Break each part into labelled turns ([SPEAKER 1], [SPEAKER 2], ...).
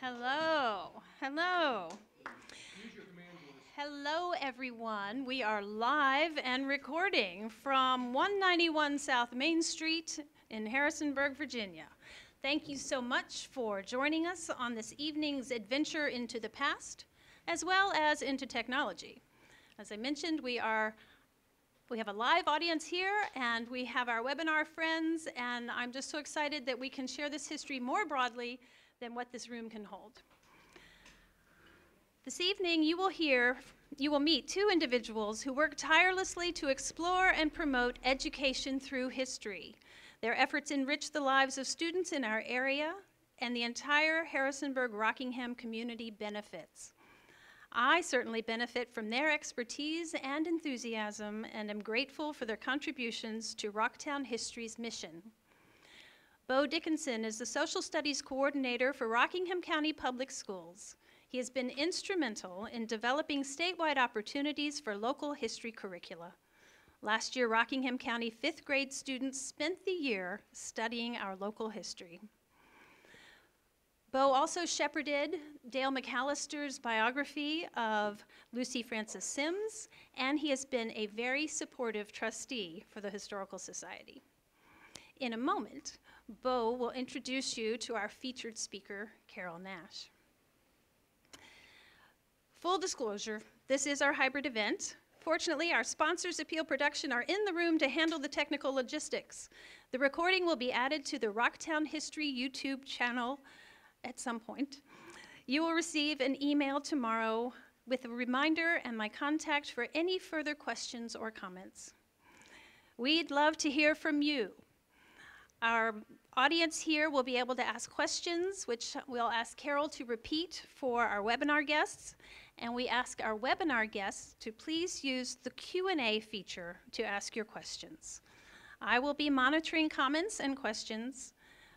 [SPEAKER 1] Hello. Hello. Hello, everyone. We are live and recording from 191 South Main Street in Harrisonburg, Virginia. Thank you so much for joining us on this evening's adventure into the past, as well as into technology. As I mentioned, we are we have a live audience here, and we have our webinar friends, and I'm just so excited that we can share this history more broadly than what this room can hold. This evening, you will hear, you will meet two individuals who work tirelessly to explore and promote education through history. Their efforts enrich the lives of students in our area, and the entire Harrisonburg Rockingham community benefits. I certainly benefit from their expertise and enthusiasm and am grateful for their contributions to Rocktown History's mission. Bo Dickinson is the Social Studies Coordinator for Rockingham County Public Schools. He has been instrumental in developing statewide opportunities for local history curricula. Last year, Rockingham County fifth grade students spent the year studying our local history. Bo also shepherded Dale McAllister's biography of Lucy Frances Sims, and he has been a very supportive trustee for the Historical Society. In a moment, Bo will introduce you to our featured speaker, Carole Nash. Full disclosure, this is our hybrid event. Fortunately, our sponsors, Appeal Production, are in the room to handle the technical logistics. The recording will be added to the Rocktown History YouTube channel at some point. You will receive an email tomorrow with a reminder and my contact for any further questions or comments. We'd love to hear from you. Our audience here will be able to ask questions, which we'll ask Carole to repeat for our webinar guests. And we ask our webinar guests to please use the Q&A feature to ask your questions. I will be monitoring comments and questions,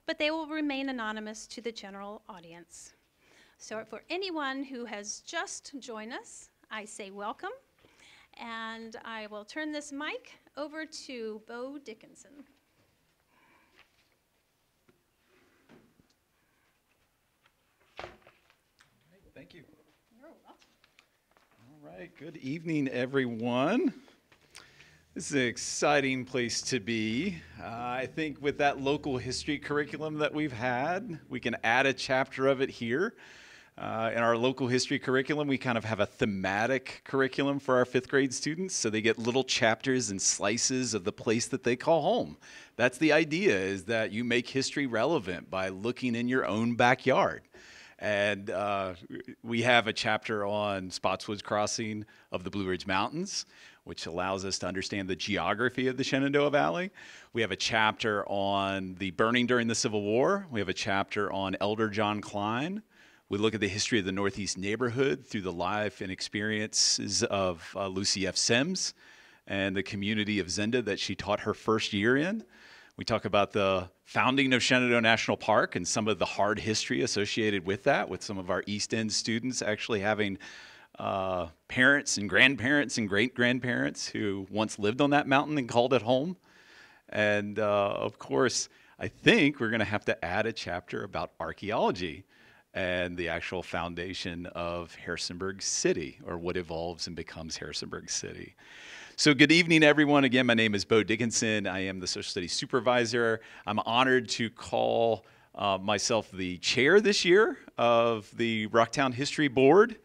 [SPEAKER 1] but they will remain anonymous to the general audience. So for anyone who has just joined us, I say welcome. And I will turn this mic over to Bo Dickinson.
[SPEAKER 2] Thank you. All right, good evening, everyone. This is an exciting place to be. Uh, I think with that local history curriculum that we've had, we can add a chapter of it here. Uh, in our local history curriculum, we kind of have a thematic curriculum for our fifth grade students, so they get little chapters and slices of the place that they call home. That's the idea, is that you make history relevant by looking in your own backyard. And uh, we have a chapter on Spotswood's Crossing of the Blue Ridge Mountains, which allows us to understand the geography of the Shenandoah Valley. We have a chapter on the burning during the Civil War. We have a chapter on Elder John Kline. We look at the history of the Northeast neighborhood through the life and experiences of uh, Lucy F. Sims and the community of Zenda that she taught her first year in. We talk about the founding of Shenandoah National Park and some of the hard history associated with that, with some of our East End students actually having uh, parents and grandparents and great grandparents who once lived on that mountain and called it home. And uh, of course, I think we're going to have to add a chapter about archaeology and the actual foundation of Harrisonburg City, or what evolves and becomes Harrisonburg City. So, good evening, everyone. Again, my name is Bo Dickinson. I am the social studies supervisor. I'm honored to call uh, myself the chair this year of the Rocktown History Board.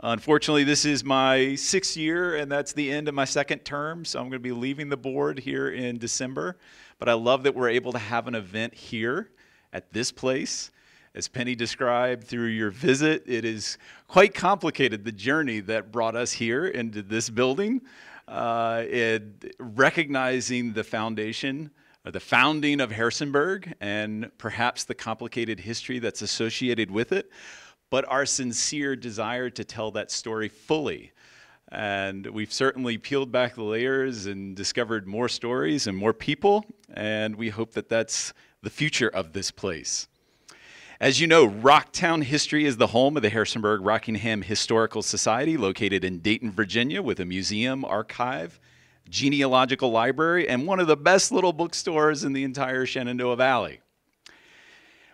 [SPEAKER 2] Unfortunately, this is my sixth year, and that's the end of my second term, so I'm going to be leaving the board here in December. But I love that we're able to have an event here at this place. As Penny described through your visit, it is quite complicated the journey that brought us here into this building uh, recognizing the foundation, or the founding of Harrisonburg, and perhaps the complicated history that's associated with it, but our sincere desire to tell that story fully. And we've certainly peeled back the layers and discovered more stories and more people, and we hope that that's the future of this place. As you know, Rocktown History is the home of the Harrisonburg Rockingham Historical Society, located in Dayton, Virginia, with a museum, archive, genealogical library, and one of the best little bookstores in the entire Shenandoah Valley.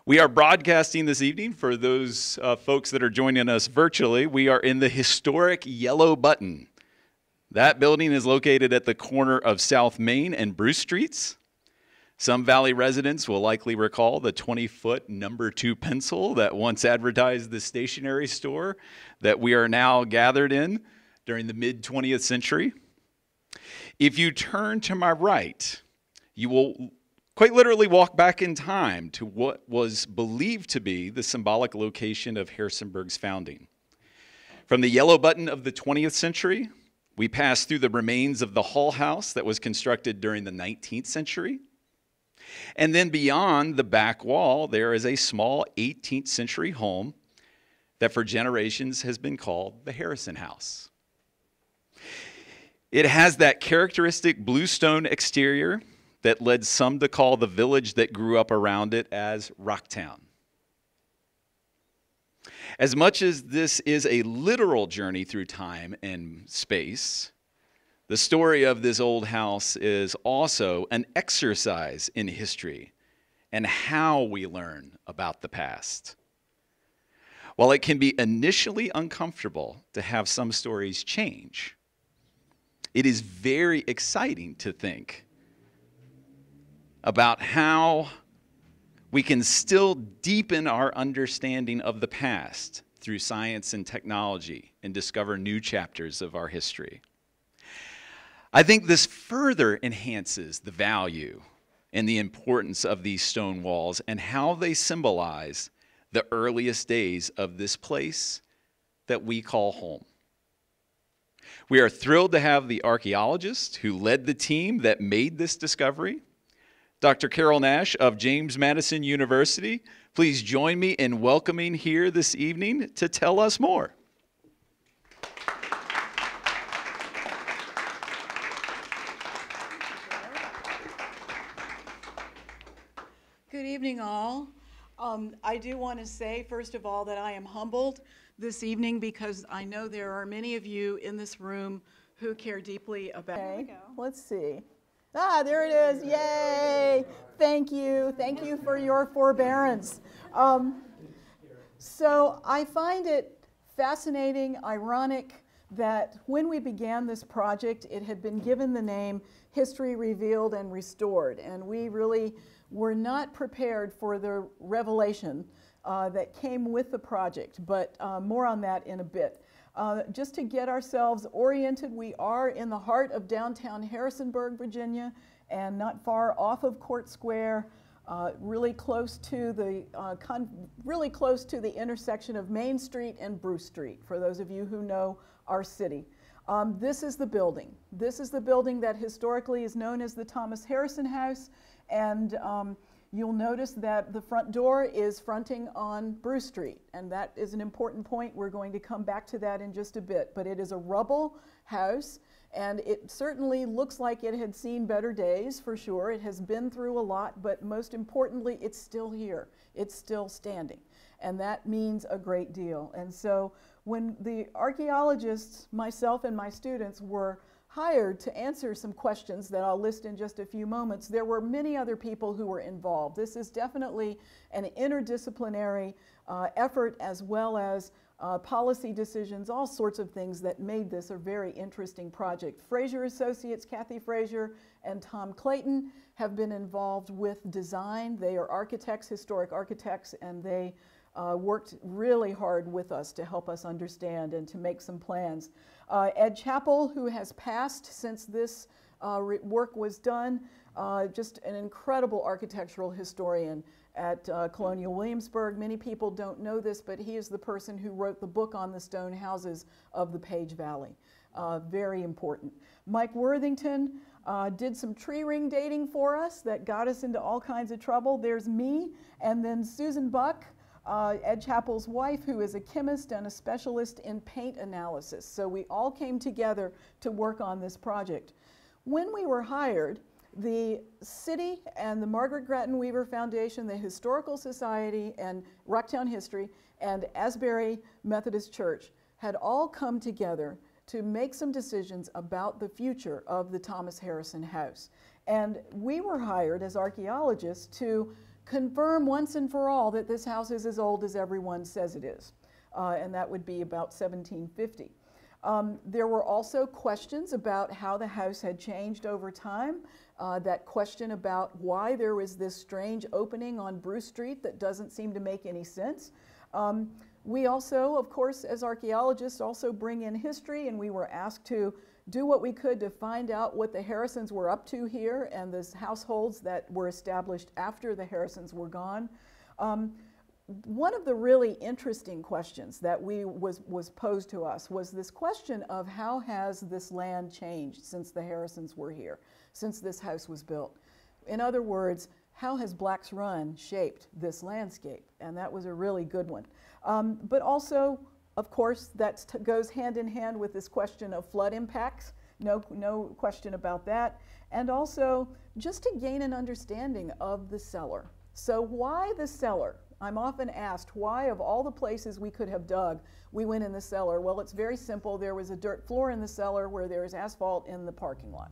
[SPEAKER 2] We are broadcasting this evening for those uh, folks that are joining us virtually. We are in the historic Yellow Button. That building is located at the corner of South Main and Bruce Streets. Some Valley residents will likely recall the 20 foot number two pencil that once advertised the stationery store that we are now gathered in during the mid 20th century. If you turn to my right, you will quite literally walk back in time to what was believed to be the symbolic location of Harrisonburg's founding. From the yellow button of the 20th century, we pass through the remains of the Hall House that was constructed during the 19th century. And then beyond the back wall, there is a small 18th century home that for generations has been called the Harrison House. It has that characteristic bluestone exterior that led some to call the village that grew up around it as Rocktown. As much as this is a literal journey through time and space, the story of this old house is also an exercise in history and how we learn about the past. While it can be initially uncomfortable to have some stories change, it is very exciting to think about how we can still deepen our understanding of the past through science and technology and discover new chapters of our history. I think this further enhances the value and the importance of these stone walls and how they symbolize the earliest days of this place that we call home. We are thrilled to have the archaeologist who led the team that made this discovery, Dr. Carole Nash of James Madison University. Please join me in welcoming here this evening to tell us more.
[SPEAKER 3] Evening, all. Um, I do want to say, first of all, that I am humbled this evening because I know there are many of you in this room who care deeply about. Okay, let's see. Ah, there it is. Yay! Thank you. Thank you for your forbearance. Um, so I find it fascinating, ironic, that when we began this project, it had been given the name History Revealed and Restored. And we really were not prepared for the revelation uh, that came with the project, but uh, more on that in a bit. Uh, just to get ourselves oriented, we are in the heart of downtown Harrisonburg, Virginia, and not far off of Court Square, uh, really close to the uh, really close to the intersection of Main Street and Bruce Street. For those of you who know our city, um, this is the building. This is the building that historically is known as the Thomas Harrison House. And um, you'll notice that the front door is fronting on Bruce Street, and that is an important point. We're going to come back to that in just a bit. But it is a rubble house, and it certainly looks like it had seen better days for sure. It has been through a lot, but most importantly, it's still here. It's still standing, and that means a great deal. And so when the archaeologists, myself and my students, were hired to answer some questions that I'll list in just a few moments, there were many other people who were involved. This is definitely an interdisciplinary uh, effort as well as uh, policy decisions, all sorts of things that made this a very interesting project. Frazier Associates, Kathy Frazier and Tom Clayton have been involved with design. They are architects, historic architects, and they uh, worked really hard with us to help us understand and to make some plans. Uh, Ed Chappell, who has passed since this uh, work was done, uh, just an incredible architectural historian at uh, Colonial Williamsburg. Many people don't know this, but he is the person who wrote the book on the stone houses of the Page Valley. Uh, very important. Mike Worthington uh, did some tree ring dating for us that got us into all kinds of trouble. There's me, and then Susan Buck, uh, Ed Chappell's wife, who is a chemist and a specialist in paint analysis. So we all came together to work on this project. When we were hired, the city and the Margaret Grattan Weaver Foundation, the Historical Society and Rocktown History, and Asbury Methodist Church had all come together to make some decisions about the future of the Thomas Harrison House. And we were hired as archaeologists to confirm once and for all that this house is as old as everyone says it is. Uh, and that would be about 1750. Um, there were also questions about how the house had changed over time. Uh, that question about why there was this strange opening on Bruce Street that doesn't seem to make any sense. Um, we also, of course, as archaeologists, also bring in history, and we were asked to do what we could to find out what the Harrisons were up to here and the households that were established after the Harrisons were gone. Um, one of the really interesting questions that we was, was posed to us was this question of how has this land changed since the Harrisons were here, since this house was built. In other words, how has Black's Run shaped this landscape? And that was a really good one. Um, but also, of course, that goes hand in hand with this question of flood impacts. No, no question about that. And also, just to gain an understanding of the cellar. So why the cellar? I'm often asked why, of all the places we could have dug, we went in the cellar. Well, it's very simple. There was a dirt floor in the cellar where there is asphalt in the parking lot.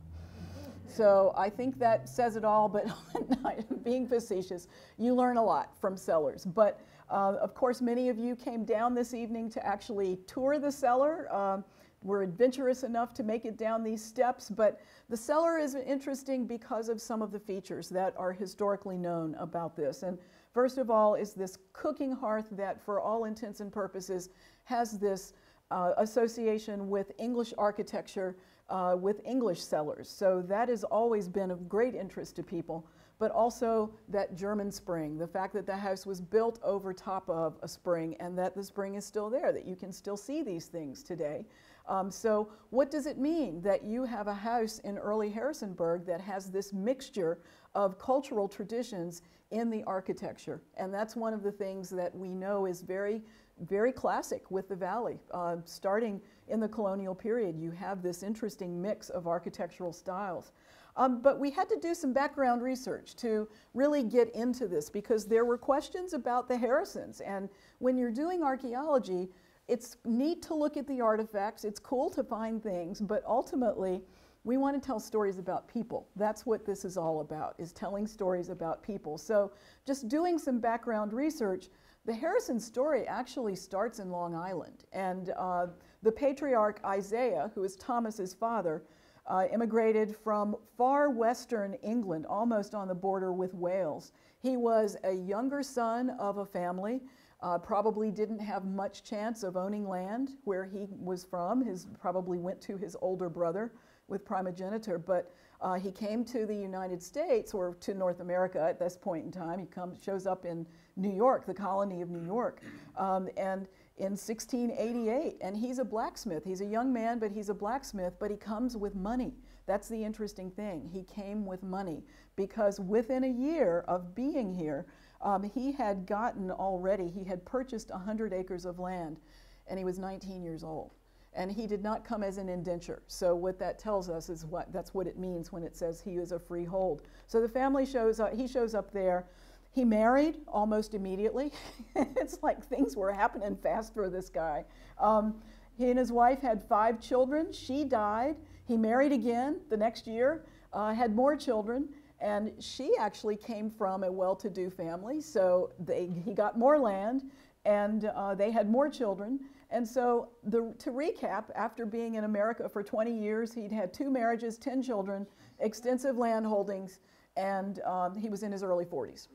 [SPEAKER 3] So I think that says it all, but being facetious, you learn a lot from cellars. But uh, of course, many of you came down this evening to actually tour the cellar. Um, we're adventurous enough to make it down these steps, but the cellar is interesting because of some of the features that are historically known about this. And First of all is this cooking hearth that for all intents and purposes has this uh, association with English architecture, uh, with English cellars. So that has always been of great interest to people, but also that German spring, the fact that the house was built over top of a spring and that the spring is still there, that you can still see these things today. Um, so what does it mean that you have a house in early Harrisonburg that has this mixture of cultural traditions in the architecture? And that's one of the things that we know is very, very classic with the Valley. Uh, starting in the colonial period, you have this interesting mix of architectural styles. Um, but we had to do some background research to really get into this because there were questions about the Harrisons. And when you're doing archaeology, it's neat to look at the artifacts, it's cool to find things, but ultimately, we want to tell stories about people. That's what this is all about, is telling stories about people. So just doing some background research, the Harrison story actually starts in Long Island. And uh, the patriarch Isaiah, who is Thomas's father, uh, immigrated from far western England, almost on the border with Wales. He was a younger son of a family uh, probably didn't have much chance of owning land where he was from. His probably went to his older brother with primogeniture, but uh, he came to the United States or to North America at this point in time. He comes, shows up in New York, the colony of New York, um, and in 1688. And he's a blacksmith. He's a young man, but he's a blacksmith, but he comes with money. That's the interesting thing. He came with money because within a year of being here, um, he had gotten already, he had purchased 100 acres of land, and he was 19 years old. And he did not come as an indenture. So what that tells us is what that's what it means when it says he is a freehold. So the family shows up, he shows up there. He married almost immediately. it's like things were happening fast for this guy. Um, he and his wife had five children. She died. He married again the next year, uh, had more children. And she actually came from a well to do family, so they, he got more land and uh, they had more children. And so, the, to recap, after being in America for 20 years, he'd had two marriages, 10 children, extensive land holdings, and um, he was in his early 40s.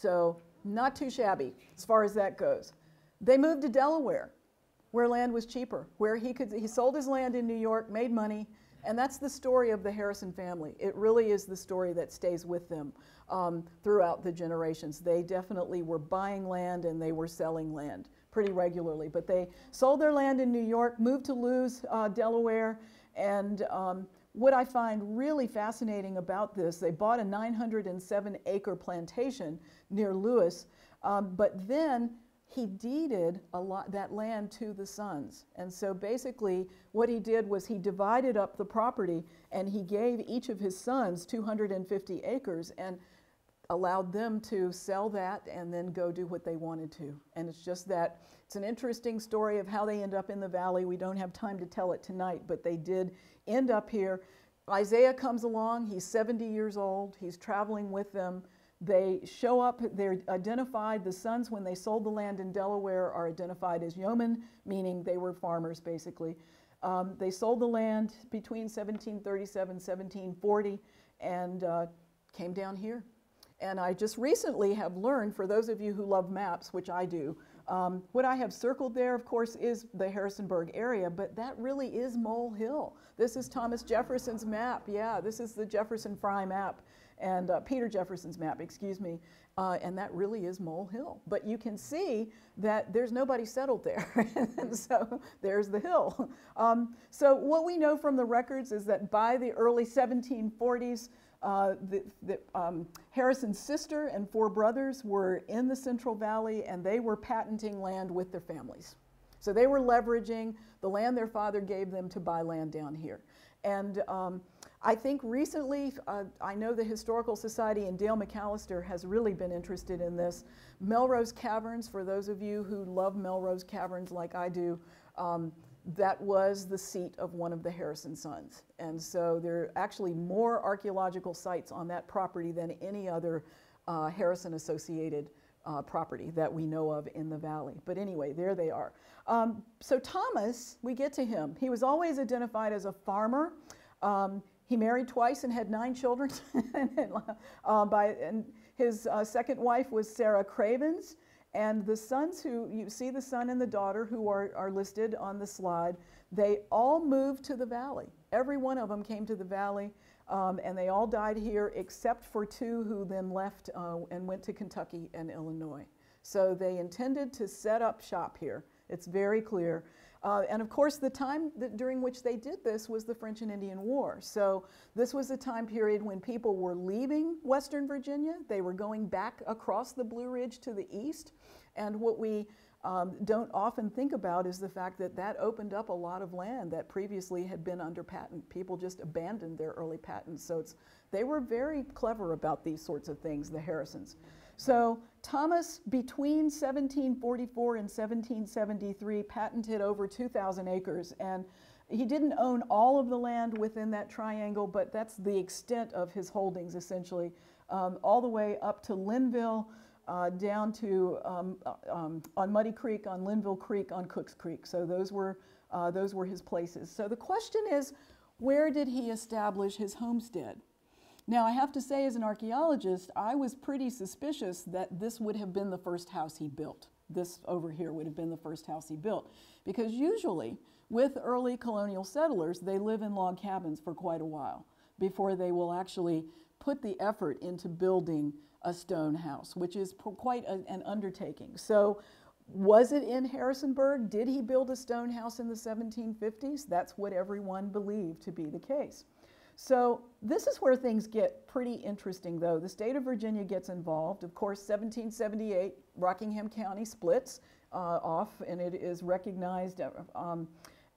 [SPEAKER 3] So, not too shabby as far as that goes. They moved to Delaware, where land was cheaper, where he could he sold his land in New York, made money, and that's the story of the Harrison family. It really is the story that stays with them um, throughout the generations. They definitely were buying land and they were selling land pretty regularly. But they sold their land in New York, moved to Lewes, uh, Delaware, and um, what I find really fascinating about this, they bought a 907 acre plantation near Lewes. um, but then he deeded a lot that land to the sons. And so basically what he did was he divided up the property and he gave each of his sons 250 acres and allowed them to sell that and then go do what they wanted to. And it's just that it's an interesting story of how they end up in the valley. We don't have time to tell it tonight, but they did end up here. Isaiah comes along, he's 70 years old, he's traveling with them They show up, they're identified, the sons, when they sold the land in Delaware, are identified as yeomen, meaning they were farmers basically. Um, they sold the land between 1737 1740 and uh, came down here. And I just recently have learned, for those of you who love maps, which I do, um, what I have circled there, of course, is the Harrisonburg area, but that really is Mole Hill. This is Thomas Jefferson's map. Yeah, this is the Jefferson Fry map and uh, Peter Jefferson's map, excuse me, uh, and that really is Mole Hill. But you can see that there's nobody settled there, and so there's the hill. Um, so what we know from the records is that by the early 1740s, uh, the, the, um, Harrison's sister and four brothers were in the Central Valley and they were patenting land with their families. So they were leveraging the land their father gave them to buy land down here. And um, I think recently, uh, I know the Historical Society and Dale McAllister has really been interested in this. Melrose Caverns, for those of you who love Melrose Caverns like I do, um, that was the seat of one of the Harrison sons. And so there are actually more archaeological sites on that property than any other uh, Harrison associated uh, property that we know of in the valley. But anyway, there they are. Um, so Thomas, we get to him. He was always identified as a farmer. Um, he married twice and had nine children. uh, by, and his uh, second wife was Sarah Cravens. And the sons who, you see the son and the daughter who are, are listed on the slide, they all moved to the valley. Every one of them came to the valley, um, and they all died here except for two who then left uh, and went to Kentucky and Illinois. So they intended to set up shop here. It's very clear. Uh, and of course, the time during which they did this was the French and Indian War. So this was a time period when people were leaving Western Virginia. They were going back across the Blue Ridge to the east. And what we um, don't often think about is the fact that that opened up a lot of land that previously had been under patent. People just abandoned their early patents. So it's, they were very clever about these sorts of things, the Harrisons. So Thomas, between 1744 and 1773, patented over 2,000 acres. And he didn't own all of the land within that triangle, but that's the extent of his holdings, essentially, um, all the way up to Linville, uh, down to um, uh, um, on Muddy Creek, on Linville Creek, on Cooks Creek. So those were, uh, those were his places. So the question is, where did he establish his homestead? Now, I have to say, as an archaeologist, I was pretty suspicious that this would have been the first house he built. This over here would have been the first house he built. Because usually, with early colonial settlers, they live in log cabins for quite a while before they will actually put the effort into building a stone house, which is quite a, an undertaking. So, was it in Harrisonburg? Did he build a stone house in the 1750s? That's what everyone believed to be the case. So this is where things get pretty interesting, though. The state of Virginia gets involved. Of course, 1778, Rockingham County splits uh, off, and it is recognized uh, um,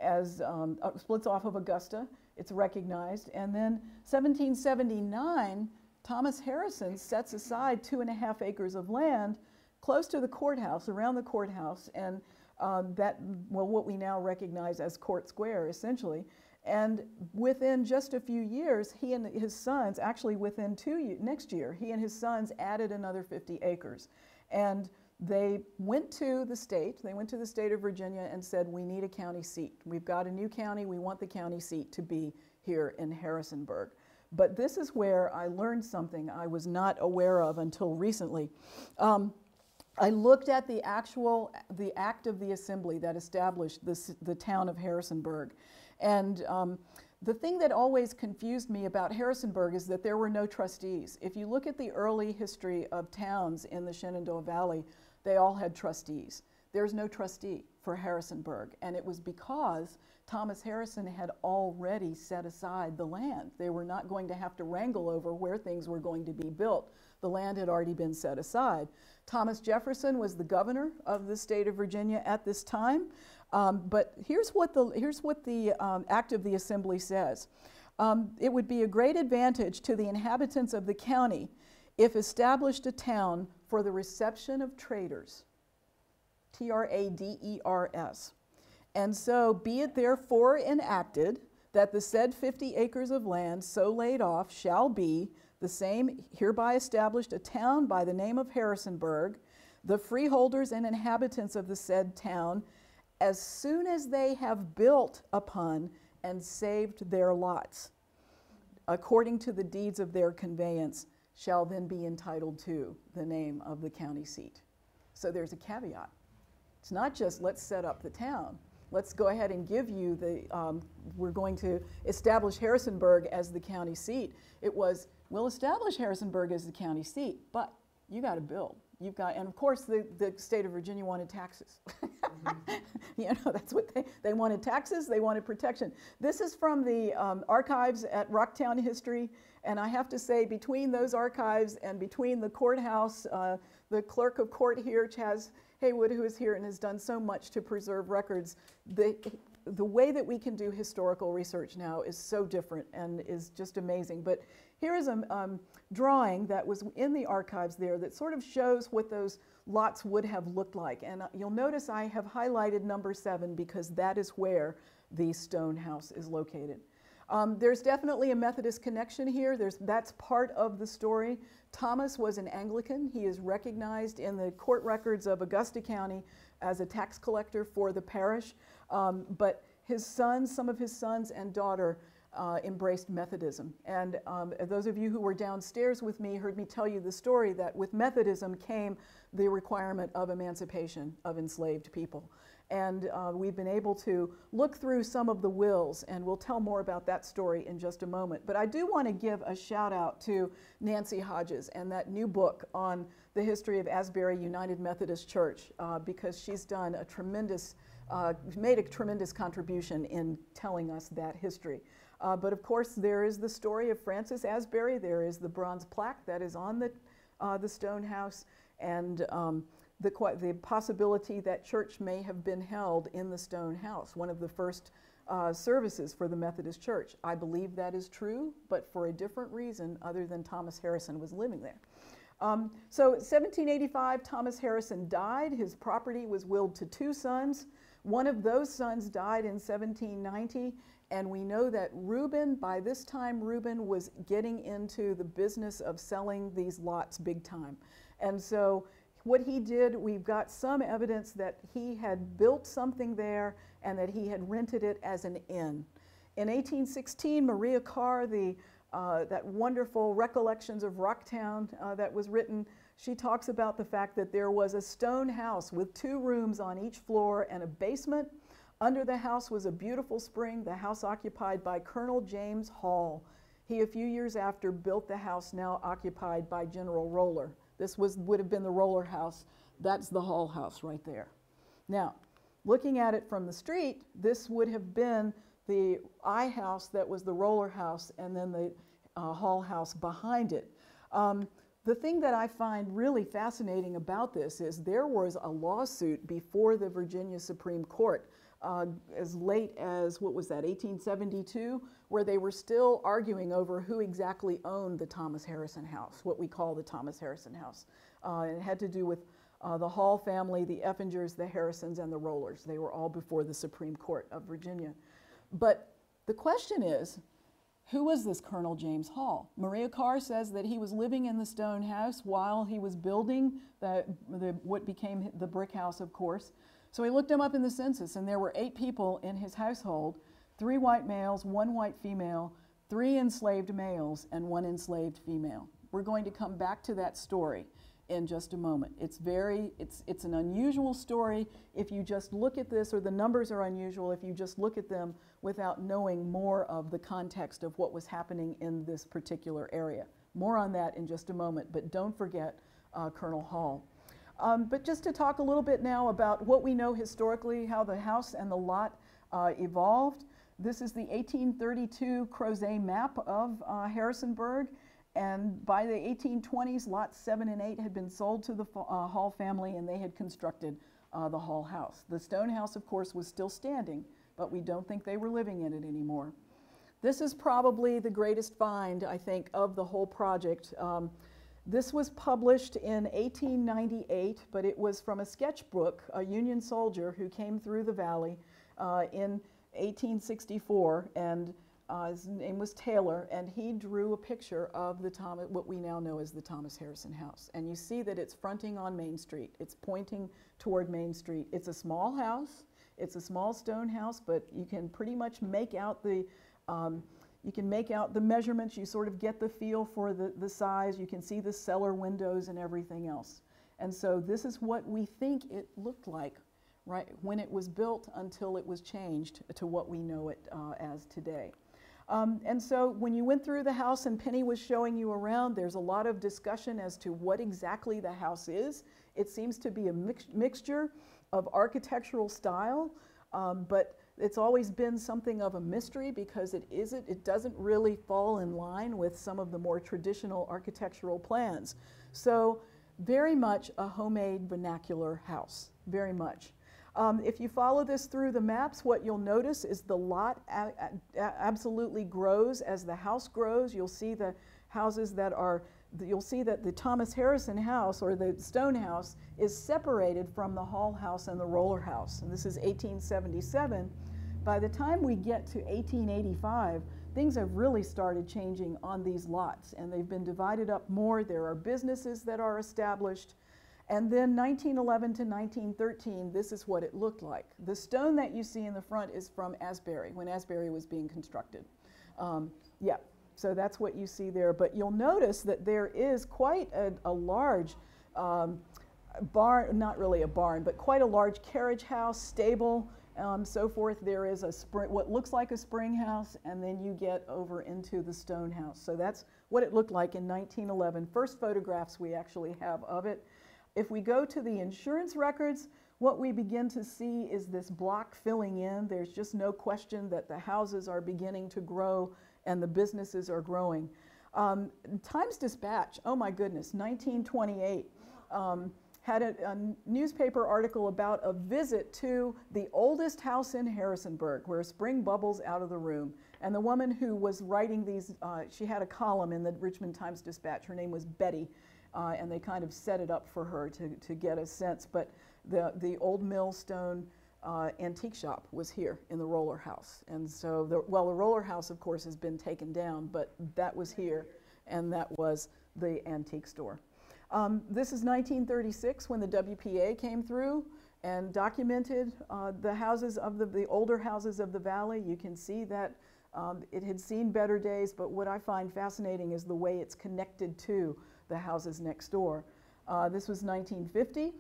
[SPEAKER 3] as um, uh, splits off of Augusta. It's recognized, and then 1779, Thomas Harrison sets aside two and a half acres of land close to the courthouse, around the courthouse, and um, that, well, what we now recognize as Court Square, essentially. And within just a few years, he and his sons, actually within two next year, he and his sons added another 50 acres. And they went to the state, they went to the state of Virginia and said, we need a county seat. We've got a new county, we want the county seat to be here in Harrisonburg. But this is where I learned something I was not aware of until recently. Um, I looked at the actual, the act of the assembly that established this, the town of Harrisonburg. And um, the thing that always confused me about Harrisonburg is that there were no trustees. If you look at the early history of towns in the Shenandoah Valley, they all had trustees. There's no trustee for Harrisonburg, and it was because Thomas Harrison had already set aside the land. They were not going to have to wrangle over where things were going to be built. The land had already been set aside. Thomas Jefferson was the governor of the state of Virginia at this time. Um, but here's what the, here's what the um, Act of the Assembly says. Um, it would be a great advantage to the inhabitants of the county if established a town for the reception of traders. T R A D E R S. And so be it therefore enacted that the said 50 acres of land so laid off shall be The same hereby established a town by the name of Harrisonburg, the freeholders and inhabitants of the said town, as soon as they have built upon and saved their lots, according to the deeds of their conveyance, shall then be entitled to the name of the county seat. So there's a caveat. It's not just let's set up the town. Let's go ahead and give you the, um, we're going to establish Harrisonburg as the county seat. It was, we'll establish Harrisonburg as the county seat, but you got to build. You've got, and of course, the, the state of Virginia wanted taxes. you know, that's what they, they wanted taxes, they wanted protection. This is from the um, archives at Rocktown History, and I have to say, between those archives and between the courthouse, uh, the clerk of court here, Chaz Haywood, who is here and has done so much to preserve records, the, the way that we can do historical research now is so different and is just amazing. But here is a um, drawing that was in the archives there that sort of shows what those lots would have looked like. And uh, you'll notice I have highlighted number seven because that is where the stone house is located. Um, there's definitely a Methodist connection here. There's, that's part of the story. Thomas was an Anglican. He is recognized in the court records of Augusta County as a tax collector for the parish. Um, but his sons, some of his sons and daughter, uh, embraced Methodism. And um, those of you who were downstairs with me heard me tell you the story that with Methodism came the requirement of emancipation of enslaved people. And uh, we've been able to look through some of the wills, and we'll tell more about that story in just a moment. But I do want to give a shout out to Nancy Hodges and that new book on the history of Asbury United Methodist Church, uh, because she's done a tremendous, uh, made a tremendous contribution in telling us that history. Uh, but of course, there is the story of Francis Asbury. There is the bronze plaque that is on the, uh, the stone house. And um, the, the possibility that church may have been held in the stone house, one of the first uh, services for the Methodist Church. I believe that is true, but for a different reason other than Thomas Harrison was living there. Um, so 1785, Thomas Harrison died. His property was willed to two sons. One of those sons died in 1790, and we know that Reuben, by this time, Reuben was getting into the business of selling these lots big time. And so what he did, we've got some evidence that he had built something there and that he had rented it as an inn. In 1816, Maria Carr, the, uh, that wonderful Recollections of Rocktown uh, that was written, she talks about the fact that there was a stone house with two rooms on each floor and a basement. Under the house was a beautiful spring, the house occupied by Colonel James Hall. He, a few years after, built the house now occupied by General Roller. This was, would have been the roller house. That's the Hall house right there. Now, looking at it from the street, this would have been the I house that was the roller house and then the uh, Hall house behind it. Um, the thing that I find really fascinating about this is there was a lawsuit before the Virginia Supreme Court uh, as late as, what was that, 1872, where they were still arguing over who exactly owned the Thomas Harrison House, what we call the Thomas Harrison House. Uh, it had to do with uh, the Hall family, the Effingers, the Harrisons, and the Rollers. They were all before the Supreme Court of Virginia. But the question is, who was this Colonel James Hall? Maria Carr says that he was living in the stone house while he was building the, the, what became the brick house, of course. So he looked him up in the census, and there were eight people in his household three white males, one white female, three enslaved males, and one enslaved female. We're going to come back to that story in just a moment. It's very, it's, it's an unusual story if you just look at this, or the numbers are unusual if you just look at them without knowing more of the context of what was happening in this particular area. More on that in just a moment, but don't forget uh, Colonel Hall. Um, but just to talk a little bit now about what we know historically, how the house and the lot uh, evolved. This is the 1832 Crozet map of uh, Harrisonburg. And by the 1820s, lots seven and eight had been sold to the uh, Hall family and they had constructed uh, the Hall house. The stone house, of course, was still standing, but we don't think they were living in it anymore. This is probably the greatest find, I think, of the whole project. Um, this was published in 1898, but it was from a sketchbook, a Union soldier who came through the valley uh, in 1864. And uh, his name was Taylor, and he drew a picture of the Thomas, what we now know as the Thomas Harrison House. And you see that it's fronting on Main Street. It's pointing toward Main Street. It's a small house. It's a small stone house, but you can pretty much make out the um, you can make out the measurements. You sort of get the feel for the, the size. You can see the cellar windows and everything else. And so this is what we think it looked like right when it was built until it was changed to what we know it uh, as today. Um, and so when you went through the house and Penny was showing you around, there's a lot of discussion as to what exactly the house is. It seems to be a mix mixture of architectural style, um, but it's always been something of a mystery because it isn't, it doesn't really fall in line with some of the more traditional architectural plans. So very much a homemade vernacular house, very much. Um, if you follow this through the maps, what you'll notice is the lot absolutely grows as the house grows. You'll see the houses that are, you'll see that the Thomas Harrison house or the stone house is separated from the Hall house and the roller house. And this is 1877. By the time we get to 1885, things have really started changing on these lots and they've been divided up more. There are businesses that are established. And then 1911 to 1913, this is what it looked like. The stone that you see in the front is from Asbury, when Asbury was being constructed. Um, yeah, so that's what you see there. But you'll notice that there is quite a, a large um, barn, not really a barn, but quite a large carriage house, stable, um, so forth. There is a spring, what looks like a spring house, and then you get over into the stone house. So that's what it looked like in 1911. First photographs we actually have of it. If we go to the insurance records, what we begin to see is this block filling in. There's just no question that the houses are beginning to grow and the businesses are growing. Um, Times Dispatch, oh my goodness, 1928. Um, had a, a, newspaper article about a visit to the oldest house in Harrisonburg where spring bubbles out of the room. And the woman who was writing these, uh, she had a column in the Richmond Times Dispatch. Her name was Betty. Uh, and they kind of set it up for her to, to get a sense. But the, the old millstone uh, antique shop was here in the roller house. And so, the, well, the roller house, of course, has been taken down, but that was here, and that was the antique store. Um, this is 1936 when the WPA came through and documented uh, the houses of the, the older houses of the valley. You can see that um, it had seen better days, but what I find fascinating is the way it's connected to the houses next door. Uh, this was 1950.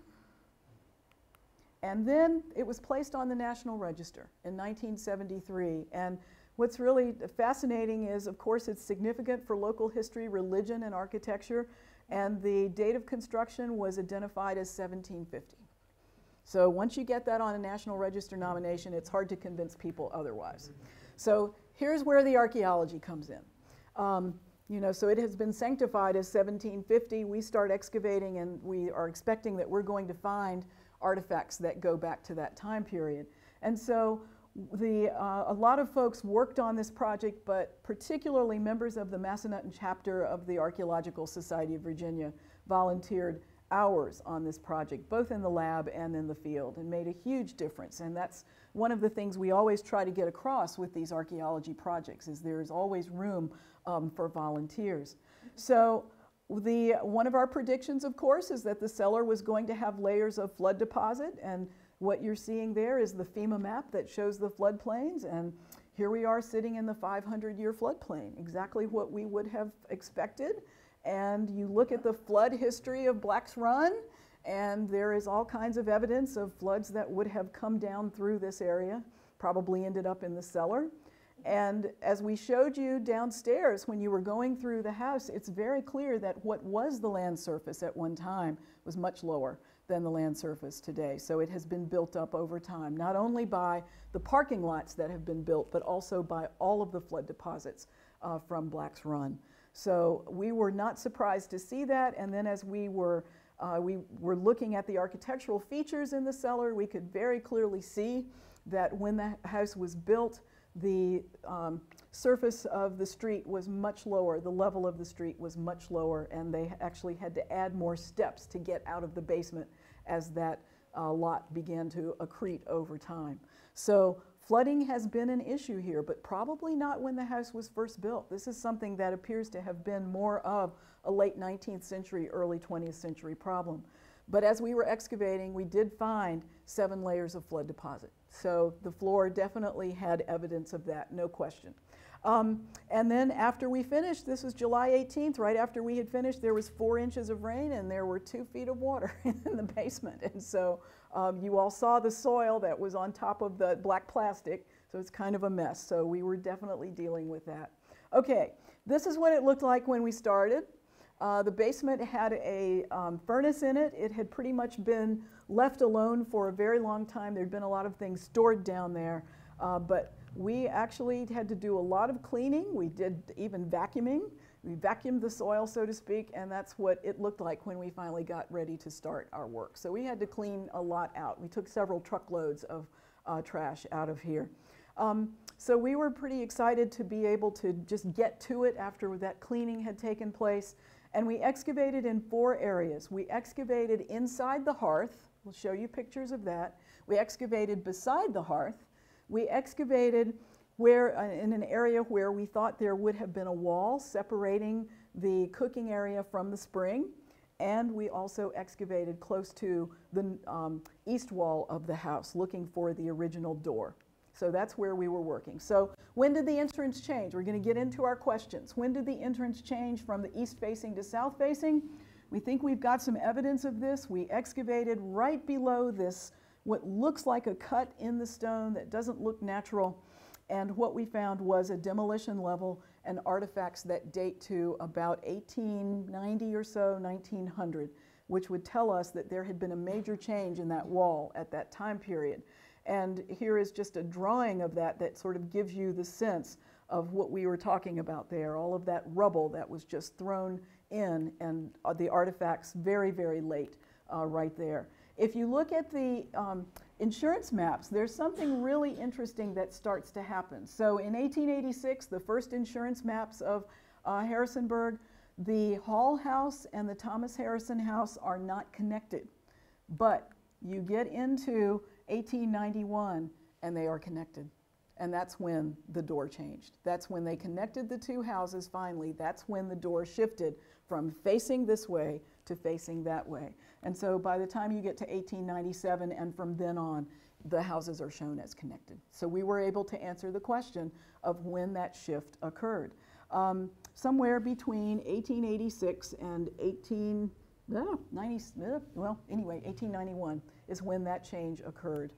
[SPEAKER 3] And then it was placed on the National Register in 1973. And what's really fascinating is, of course, it's significant for local history, religion, and architecture and the date of construction was identified as 1750. So once you get that on a National Register nomination, it's hard to convince people otherwise. So here's where the archaeology comes in. Um, you know, so it has been sanctified as 1750. We start excavating and we are expecting that we're going to find artifacts that go back to that time period. And so the, uh, a lot of folks worked on this project, but particularly members of the Massanutten chapter of the Archaeological Society of Virginia volunteered hours on this project, both in the lab and in the field, and made a huge difference. And that's one of the things we always try to get across with these archaeology projects, is there's always room um, for volunteers. So the, one of our predictions, of course, is that the cellar was going to have layers of flood deposit, and what you're seeing there is the FEMA map that shows the floodplains, and here we are sitting in the 500-year floodplain, exactly what we would have expected. And you look at the flood history of Black's Run, and there is all kinds of evidence of floods that would have come down through this area, probably ended up in the cellar. And as we showed you downstairs when you were going through the house, it's very clear that what was the land surface at one time was much lower than the land surface today. So it has been built up over time, not only by the parking lots that have been built, but also by all of the flood deposits uh, from Black's Run. So we were not surprised to see that, and then as we were uh, we were looking at the architectural features in the cellar, we could very clearly see that when the house was built, the um, surface of the street was much lower, the level of the street was much lower, and they actually had to add more steps to get out of the basement as that uh, lot began to accrete over time. So Flooding has been an issue here, but probably not when the house was first built. This is something that appears to have been more of a late 19th century, early 20th century problem. But as we were excavating, we did find seven layers of flood deposit. So the floor definitely had evidence of that, no question. Um, and then after we finished, this was July 18th, right after we had finished, there was four inches of rain and there were two feet of water in the basement. And so um, you all saw the soil that was on top of the black plastic, so it's kind of a mess. So we were definitely dealing with that. Okay, this is what it looked like when we started. Uh, the basement had a um, furnace in it. It had pretty much been left alone for a very long time. There'd been a lot of things stored down there, uh, but we actually had to do a lot of cleaning. We did even vacuuming. We vacuumed the soil, so to speak, and that's what it looked like when we finally got ready to start our work. So we had to clean a lot out. We took several truckloads of uh, trash out of here. Um, so we were pretty excited to be able to just get to it after that cleaning had taken place. And we excavated in four areas. We excavated inside the hearth. We'll show you pictures of that. We excavated beside the hearth. We excavated where, uh, in an area where we thought there would have been a wall separating the cooking area from the spring. And we also excavated close to the um, east wall of the house, looking for the original door. So that's where we were working. So when did the entrance change? We're going to get into our questions. When did the entrance change from the east facing to south facing? We think we've got some evidence of this. We excavated right below this, what looks like a cut in the stone that doesn't look natural. And what we found was a demolition level and artifacts that date to about 1890 or so, 1900, which would tell us that there had been a major change in that wall at that time period. And here is just a drawing of that that sort of gives you the sense of what we were talking about there, all of that rubble that was just thrown in and the artifacts very, very late uh, right there. If you look at the um, insurance maps, there's something really interesting that starts to happen. So in 1886, the first insurance maps of uh, Harrisonburg, the Hall House and the Thomas Harrison House are not connected. But you get into 1891 and they are connected. And that's when the door changed. That's when they connected the two houses finally. That's when the door shifted from facing this way to facing that way. And so by the time you get to 1897 and from then on, the houses are shown as connected. So we were able to answer the question of when that shift occurred. Um, somewhere between 1886 and 1890, uh, well, anyway, 1891 is when that change occurred.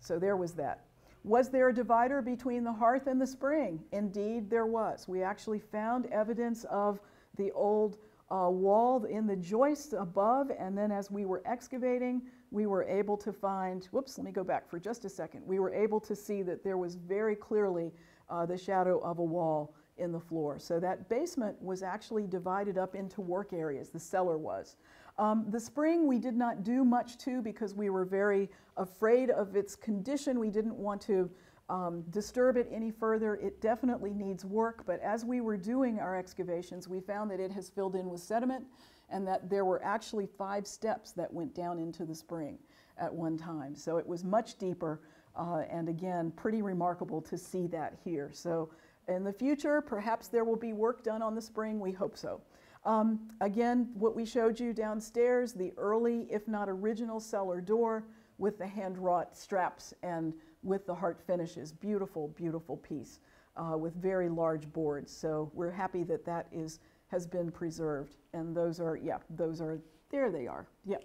[SPEAKER 3] So there was that. Was there a divider between the hearth and the spring? Indeed, there was. We actually found evidence of the old uh, wall in the joists above, and then as we were excavating, we were able to find, whoops, let me go back for just a second. We were able to see that there was very clearly uh, the shadow of a wall in the floor. So that basement was actually divided up into work areas, the cellar was. Um, the spring we did not do much to because we were very afraid of its condition. We didn't want to um, disturb it any further. It definitely needs work, but as we were doing our excavations, we found that it has filled in with sediment and that there were actually five steps that went down into the spring at one time. So it was much deeper, uh, and again, pretty remarkable to see that here. So in the future, perhaps there will be work done on the spring. We hope so. Um, again, what we showed you downstairs, the early, if not original cellar door with the hand wrought straps and with the heart finishes. Beautiful, beautiful piece uh, with very large boards. So we're happy that that is, has been preserved. And those are, yeah, those are, there they are. Yep.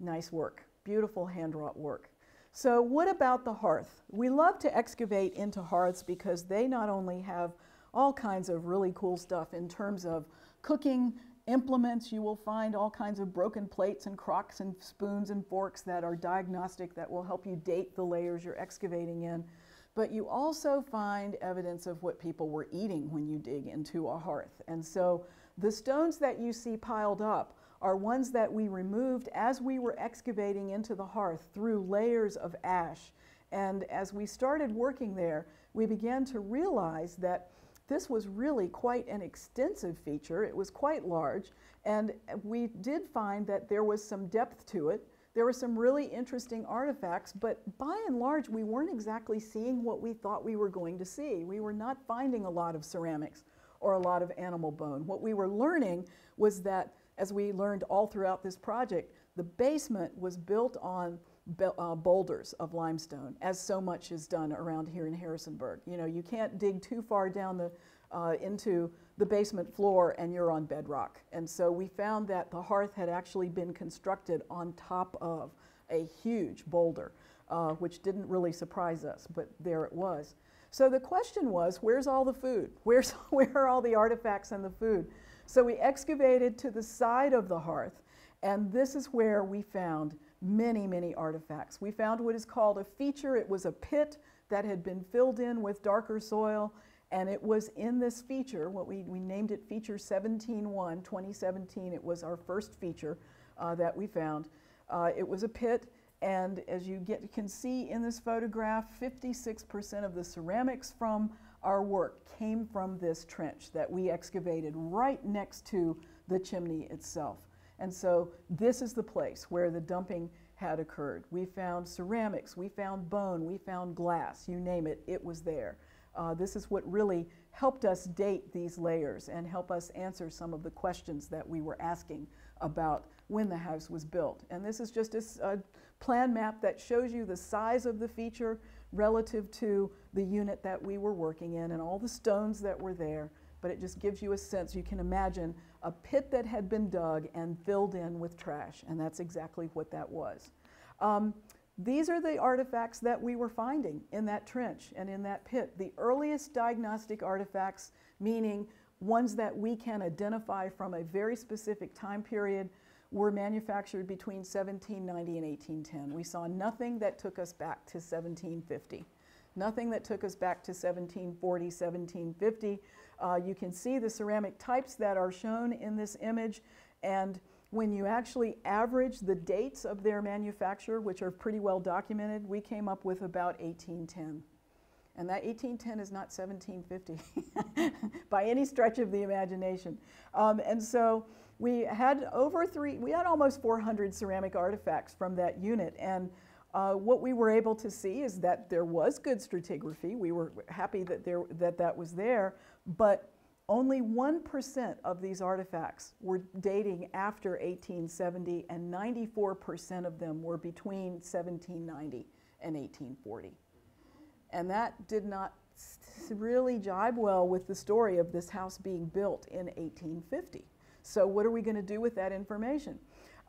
[SPEAKER 3] Nice work. Beautiful hand wrought work. So what about the hearth? We love to excavate into hearths because they not only have all kinds of really cool stuff in terms of cooking implements, you will find all kinds of broken plates and crocks and spoons and forks that are diagnostic that will help you date the layers you're excavating in. But you also find evidence of what people were eating when you dig into a hearth. And so the stones that you see piled up are ones that we removed as we were excavating into the hearth through layers of ash. And as we started working there, we began to realize that this was really quite an extensive feature. It was quite large, and we did find that there was some depth to it. there were some really interesting artifacts, but by and large, we weren't exactly seeing what we thought we were going to see. We were not finding a lot of ceramics or a lot of animal bone. What we were learning was that, as we learned all throughout this project, the basement was built on uh, boulders of limestone, as so much is done around here in Harrisonburg. You know, you can't dig too far down the, uh, into the basement floor and you're on bedrock. And so we found that the hearth had actually been constructed on top of a huge boulder, uh, which didn't really surprise us, but there it was. So the question was, where's all the food? Where's, where are all the artifacts and the food? So we excavated to the side of the hearth, and this is where we found many, many artifacts. We found what is called a feature. It was a pit that had been filled in with darker soil and it was in this feature, what we, we named it Feature 17-1, 2017. It was our first feature uh, that we found. Uh, it was a pit, and as you get, can see in this photograph, 56% of the ceramics from our work came from this trench that we excavated right next to the chimney itself. And so this is the place where the dumping had occurred. We found ceramics, we found bone, we found glass, you name it, it was there. Uh, this is what really helped us date these layers and help us answer some of the questions that we were asking about when the house was built. And this is just a, a plan map that shows you the size of the feature relative to the unit that we were working in and all the stones that were there. But it just gives you a sense. You can imagine a pit that had been dug and filled in with trash, and that's exactly what that was. Um, these are the artifacts that we were finding in that trench and in that pit. The earliest diagnostic artifacts, meaning ones that we can identify from a very specific time period, were manufactured between 1790 and 1810. We saw nothing that took us back to 1750. Nothing that took us back to 1740, 1750. Uh, you can see the ceramic types that are shown in this image and when you actually average the dates of their manufacture, which are pretty well documented, we came up with about 1810. And that 1810 is not 1750 by any stretch of the imagination. Um, and so we had over three, we had almost 400 ceramic artifacts from that unit. And uh, what we were able to see is that there was good stratigraphy. We were happy that, there, that that was there, but only 1% of these artifacts were dating after 1870, and 94% of them were between 1790 and 1840. And that did not really jibe well with the story of this house being built in 1850. So, what are we going to do with that information?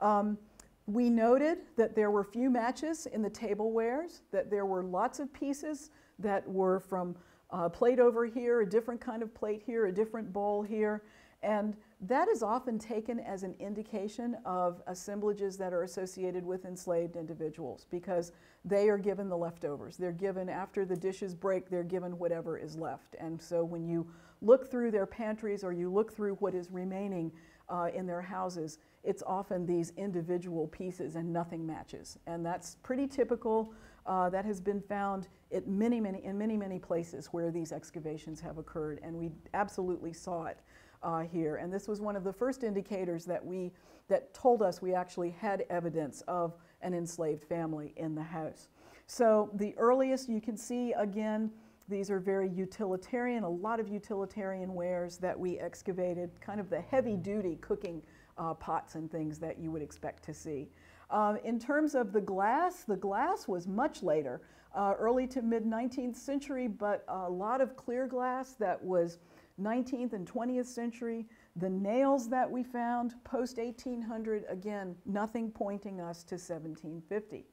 [SPEAKER 3] Um, we noted that there were few matches in the tablewares, that there were lots of pieces that were from a plate over here, a different kind of plate here, a different bowl here. And that is often taken as an indication of assemblages that are associated with enslaved individuals because they are given the leftovers. They're given, after the dishes break, they're given whatever is left. And so when you look through their pantries or you look through what is remaining uh, in their houses, it's often these individual pieces and nothing matches. And that's pretty typical uh, that has been found at many, many, in many, many places where these excavations have occurred, and we absolutely saw it uh, here. And this was one of the first indicators that we, that told us we actually had evidence of an enslaved family in the house. So the earliest you can see, again, these are very utilitarian, a lot of utilitarian wares that we excavated, kind of the heavy duty cooking uh, pots and things that you would expect to see. Um, in terms of the glass, the glass was much later, uh, early to mid 19th century, but a lot of clear glass that was 19th and 20th century. The nails that we found post 1800, again, nothing pointing us to 1750.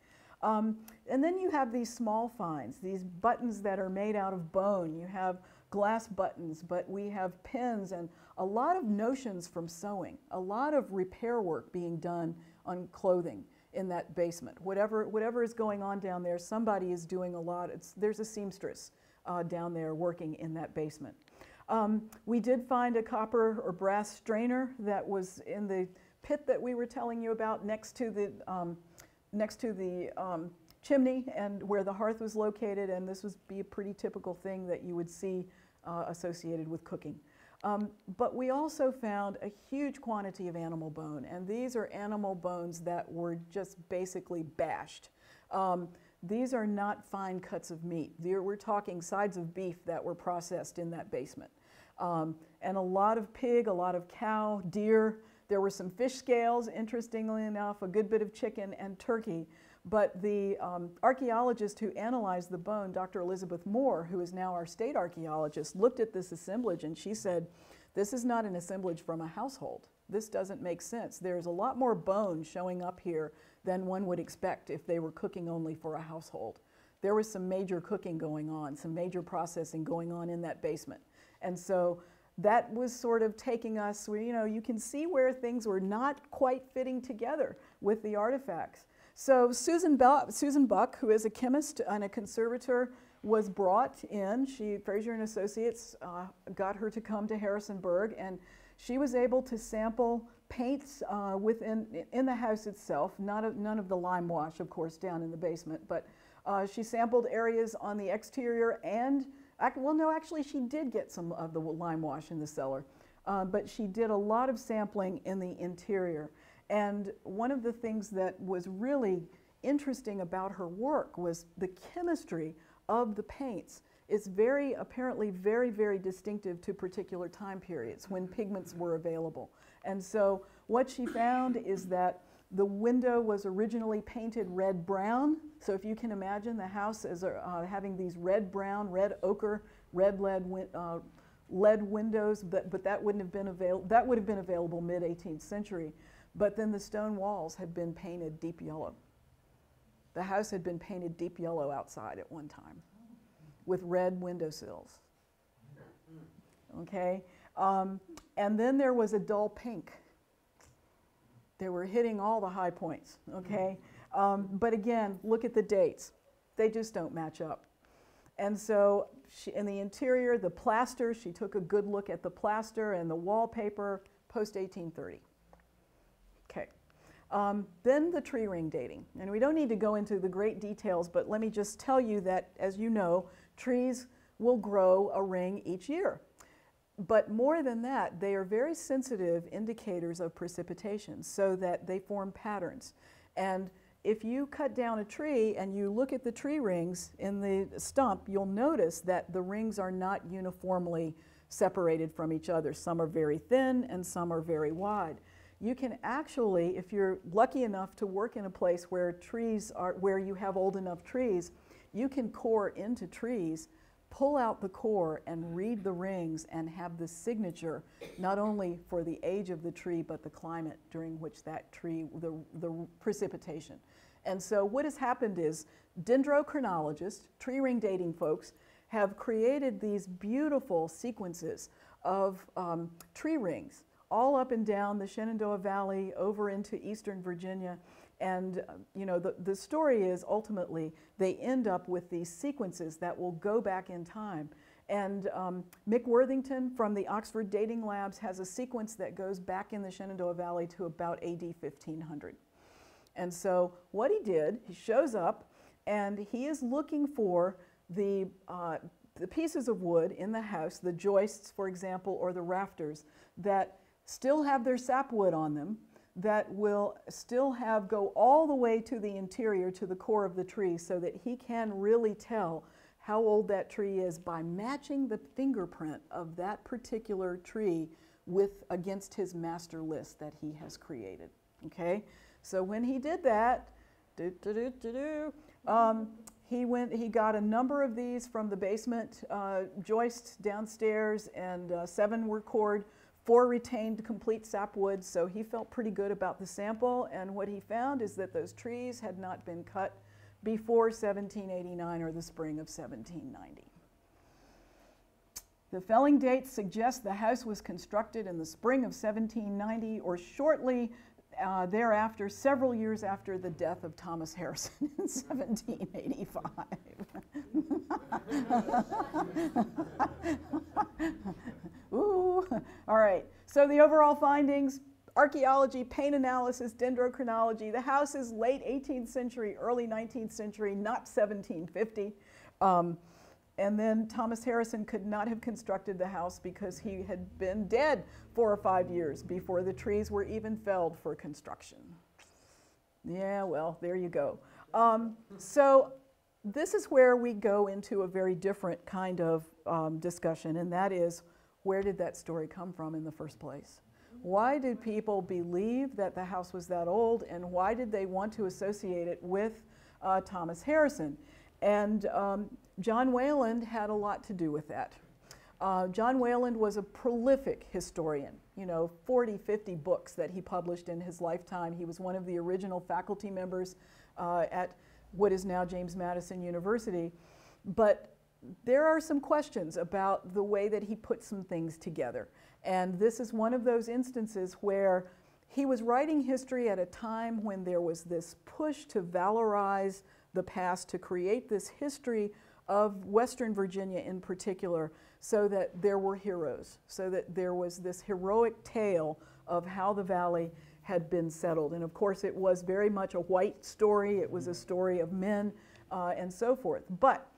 [SPEAKER 3] Um, and then you have these small finds, these buttons that are made out of bone. You have glass buttons, but we have pins and a lot of notions from sewing, a lot of repair work being done on clothing in that basement. Whatever, whatever is going on down there, somebody is doing a lot. It's, there's a seamstress uh, down there working in that basement. Um, we did find a copper or brass strainer that was in the pit that we were telling you about next to the, um, next to the um, chimney and where the hearth was located, and this would be a pretty typical thing that you would see uh, associated with cooking. Um, but we also found a huge quantity of animal bone, and these are animal bones that were just basically bashed. Um, these are not fine cuts of meat. They're, we're talking sides of beef that were processed in that basement. Um, and a lot of pig, a lot of cow, deer. There were some fish scales, interestingly enough, a good bit of chicken and turkey. But the um, archaeologist who analyzed the bone, Dr. Elizabeth Moore, who is now our state archaeologist, looked at this assemblage and she said, This is not an assemblage from a household. This doesn't make sense. There's a lot more bone showing up here than one would expect if they were cooking only for a household. There was some major cooking going on, some major processing going on in that basement. And so that was sort of taking us, where, you know, you can see where things were not quite fitting together with the artifacts. So Susan, Susan Buck, who is a chemist and a conservator, was brought in. She, Frazier and Associates, uh, got her to come to Harrisonburg, and she was able to sample paints uh, within in the house itself. Not a, none of the lime wash, of course, down in the basement, but uh, she sampled areas on the exterior and well, no, actually, she did get some of the lime wash in the cellar, uh, but she did a lot of sampling in the interior. And one of the things that was really interesting about her work was the chemistry of the paints It's very, apparently very, very distinctive to particular time periods when pigments were available. And so what she found is that the window was originally painted red brown. So if you can imagine the house as uh, having these red brown, red ochre, red lead, uh, lead windows, but, but that wouldn't have been available. That would have been available mid 18th century. But then the stone walls had been painted deep yellow. The house had been painted deep yellow outside at one time with red windowsills. Okay? Um, and then there was a dull pink. They were hitting all the high points, okay? Um, but again, look at the dates. They just don't match up. And so she, in the interior, the plaster, she took a good look at the plaster and the wallpaper post 1830. Um, then the tree ring dating. And we don't need to go into the great details, but let me just tell you that, as you know, trees will grow a ring each year. But more than that, they are very sensitive indicators of precipitation so that they form patterns. And if you cut down a tree and you look at the tree rings in the stump, you'll notice that the rings are not uniformly separated from each other. Some are very thin and some are very wide you can actually, if you're lucky enough to work in a place where trees are, where you have old enough trees, you can core into trees, pull out the core and read the rings and have the signature, not only for the age of the tree, but the climate during which that tree, the, the precipitation. And so what has happened is dendrochronologists, tree ring dating folks, have created these beautiful sequences of um, tree rings all up and down the Shenandoah Valley over into eastern Virginia. And, uh, you know, the, the story is ultimately they end up with these sequences that will go back in time. And um, Mick Worthington from the Oxford Dating Labs has a sequence that goes back in the Shenandoah Valley to about AD 1500. And so what he did, he shows up and he is looking for the, uh, the pieces of wood in the house, the joists, for example, or the rafters, that still have their sapwood on them, that will still have go all the way to the interior, to the core of the tree, so that he can really tell how old that tree is by matching the fingerprint of that particular tree with against his master list that he has created. Okay, so when he did that, doo, doo, doo, um, he went. He got a number of these from the basement uh, joists downstairs, and uh, seven were cored four retained complete sapwood, so he felt pretty good about the sample. And what he found is that those trees had not been cut before 1789 or the spring of 1790. The felling dates suggest the house was constructed in the spring of 1790 or shortly uh, thereafter, several years after the death of Thomas Harrison in 1785. Ooh, all right. So the overall findings, archaeology, paint analysis, dendrochronology. The house is late 18th century, early 19th century, not 1750. Um, And then Thomas Harrison could not have constructed the house because he had been dead four or five years before the trees were even felled for construction. Yeah, well, there you go. Um, so this is where we go into a very different kind of um, discussion, and that is where did that story come from in the first place? Why did people believe that the house was that old, and why did they want to associate it with uh, Thomas Harrison? And um, John Wayland had a lot to do with that. Uh, John Wayland was a prolific historian, you know, 40, 50 books that he published in his lifetime. He was one of the original faculty members uh, at what is now James Madison University. But there are some questions about the way that he put some things together. And this is one of those instances where he was writing history at a time when there was this push to valorize the past, to create this history of Western Virginia in particular, so that there were heroes, so that there was this heroic tale of how the valley had been settled. And of course, it was very much a white story, it was a story of men uh, and so forth. But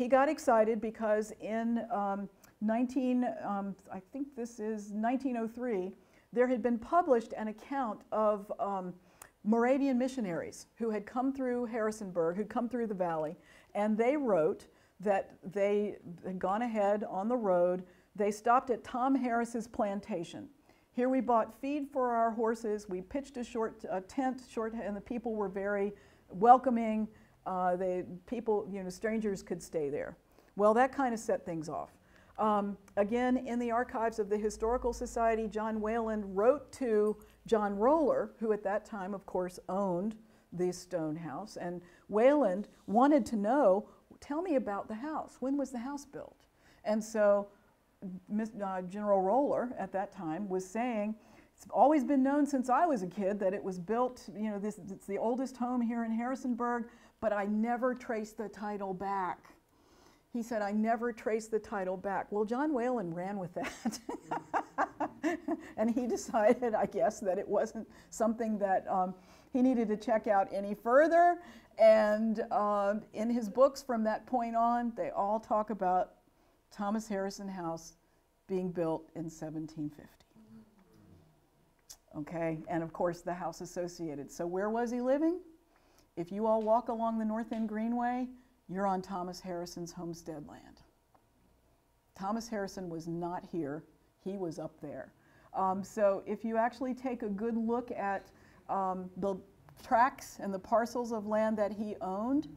[SPEAKER 3] he got excited because in um, 19, um, I think this is 1903, there had been published an account of um, Moravian missionaries who had come through Harrisonburg, who'd come through the valley, and they wrote that they had gone ahead on the road. They stopped at Tom Harris's plantation. Here we bought feed for our horses. We pitched a short a tent, short, and the people were very welcoming. Uh, they, people, you know, strangers could stay there. Well, that kind of set things off. Um, again, in the archives of the Historical Society, John Wayland wrote to John Roller, who at that time, of course, owned the stone house. And Wayland wanted to know tell me about the house. When was the house built? And so uh, General Roller at that time was saying, it's always been known since I was a kid that it was built, you know, this, it's the oldest home here in Harrisonburg, but I never traced the title back. He said, I never traced the title back. Well, John Wayland ran with that. and he decided, I guess, that it wasn't something that um, he needed to check out any further. And uh, in his books from that point on, they all talk about Thomas Harrison House being built in 1750. Okay, and of course the house associated. So where was he living? If you all walk along the North End Greenway, you're on Thomas Harrison's homestead land. Thomas Harrison was not here, he was up there. Um, so if you actually take a good look at um, the tracts and the parcels of land that he owned,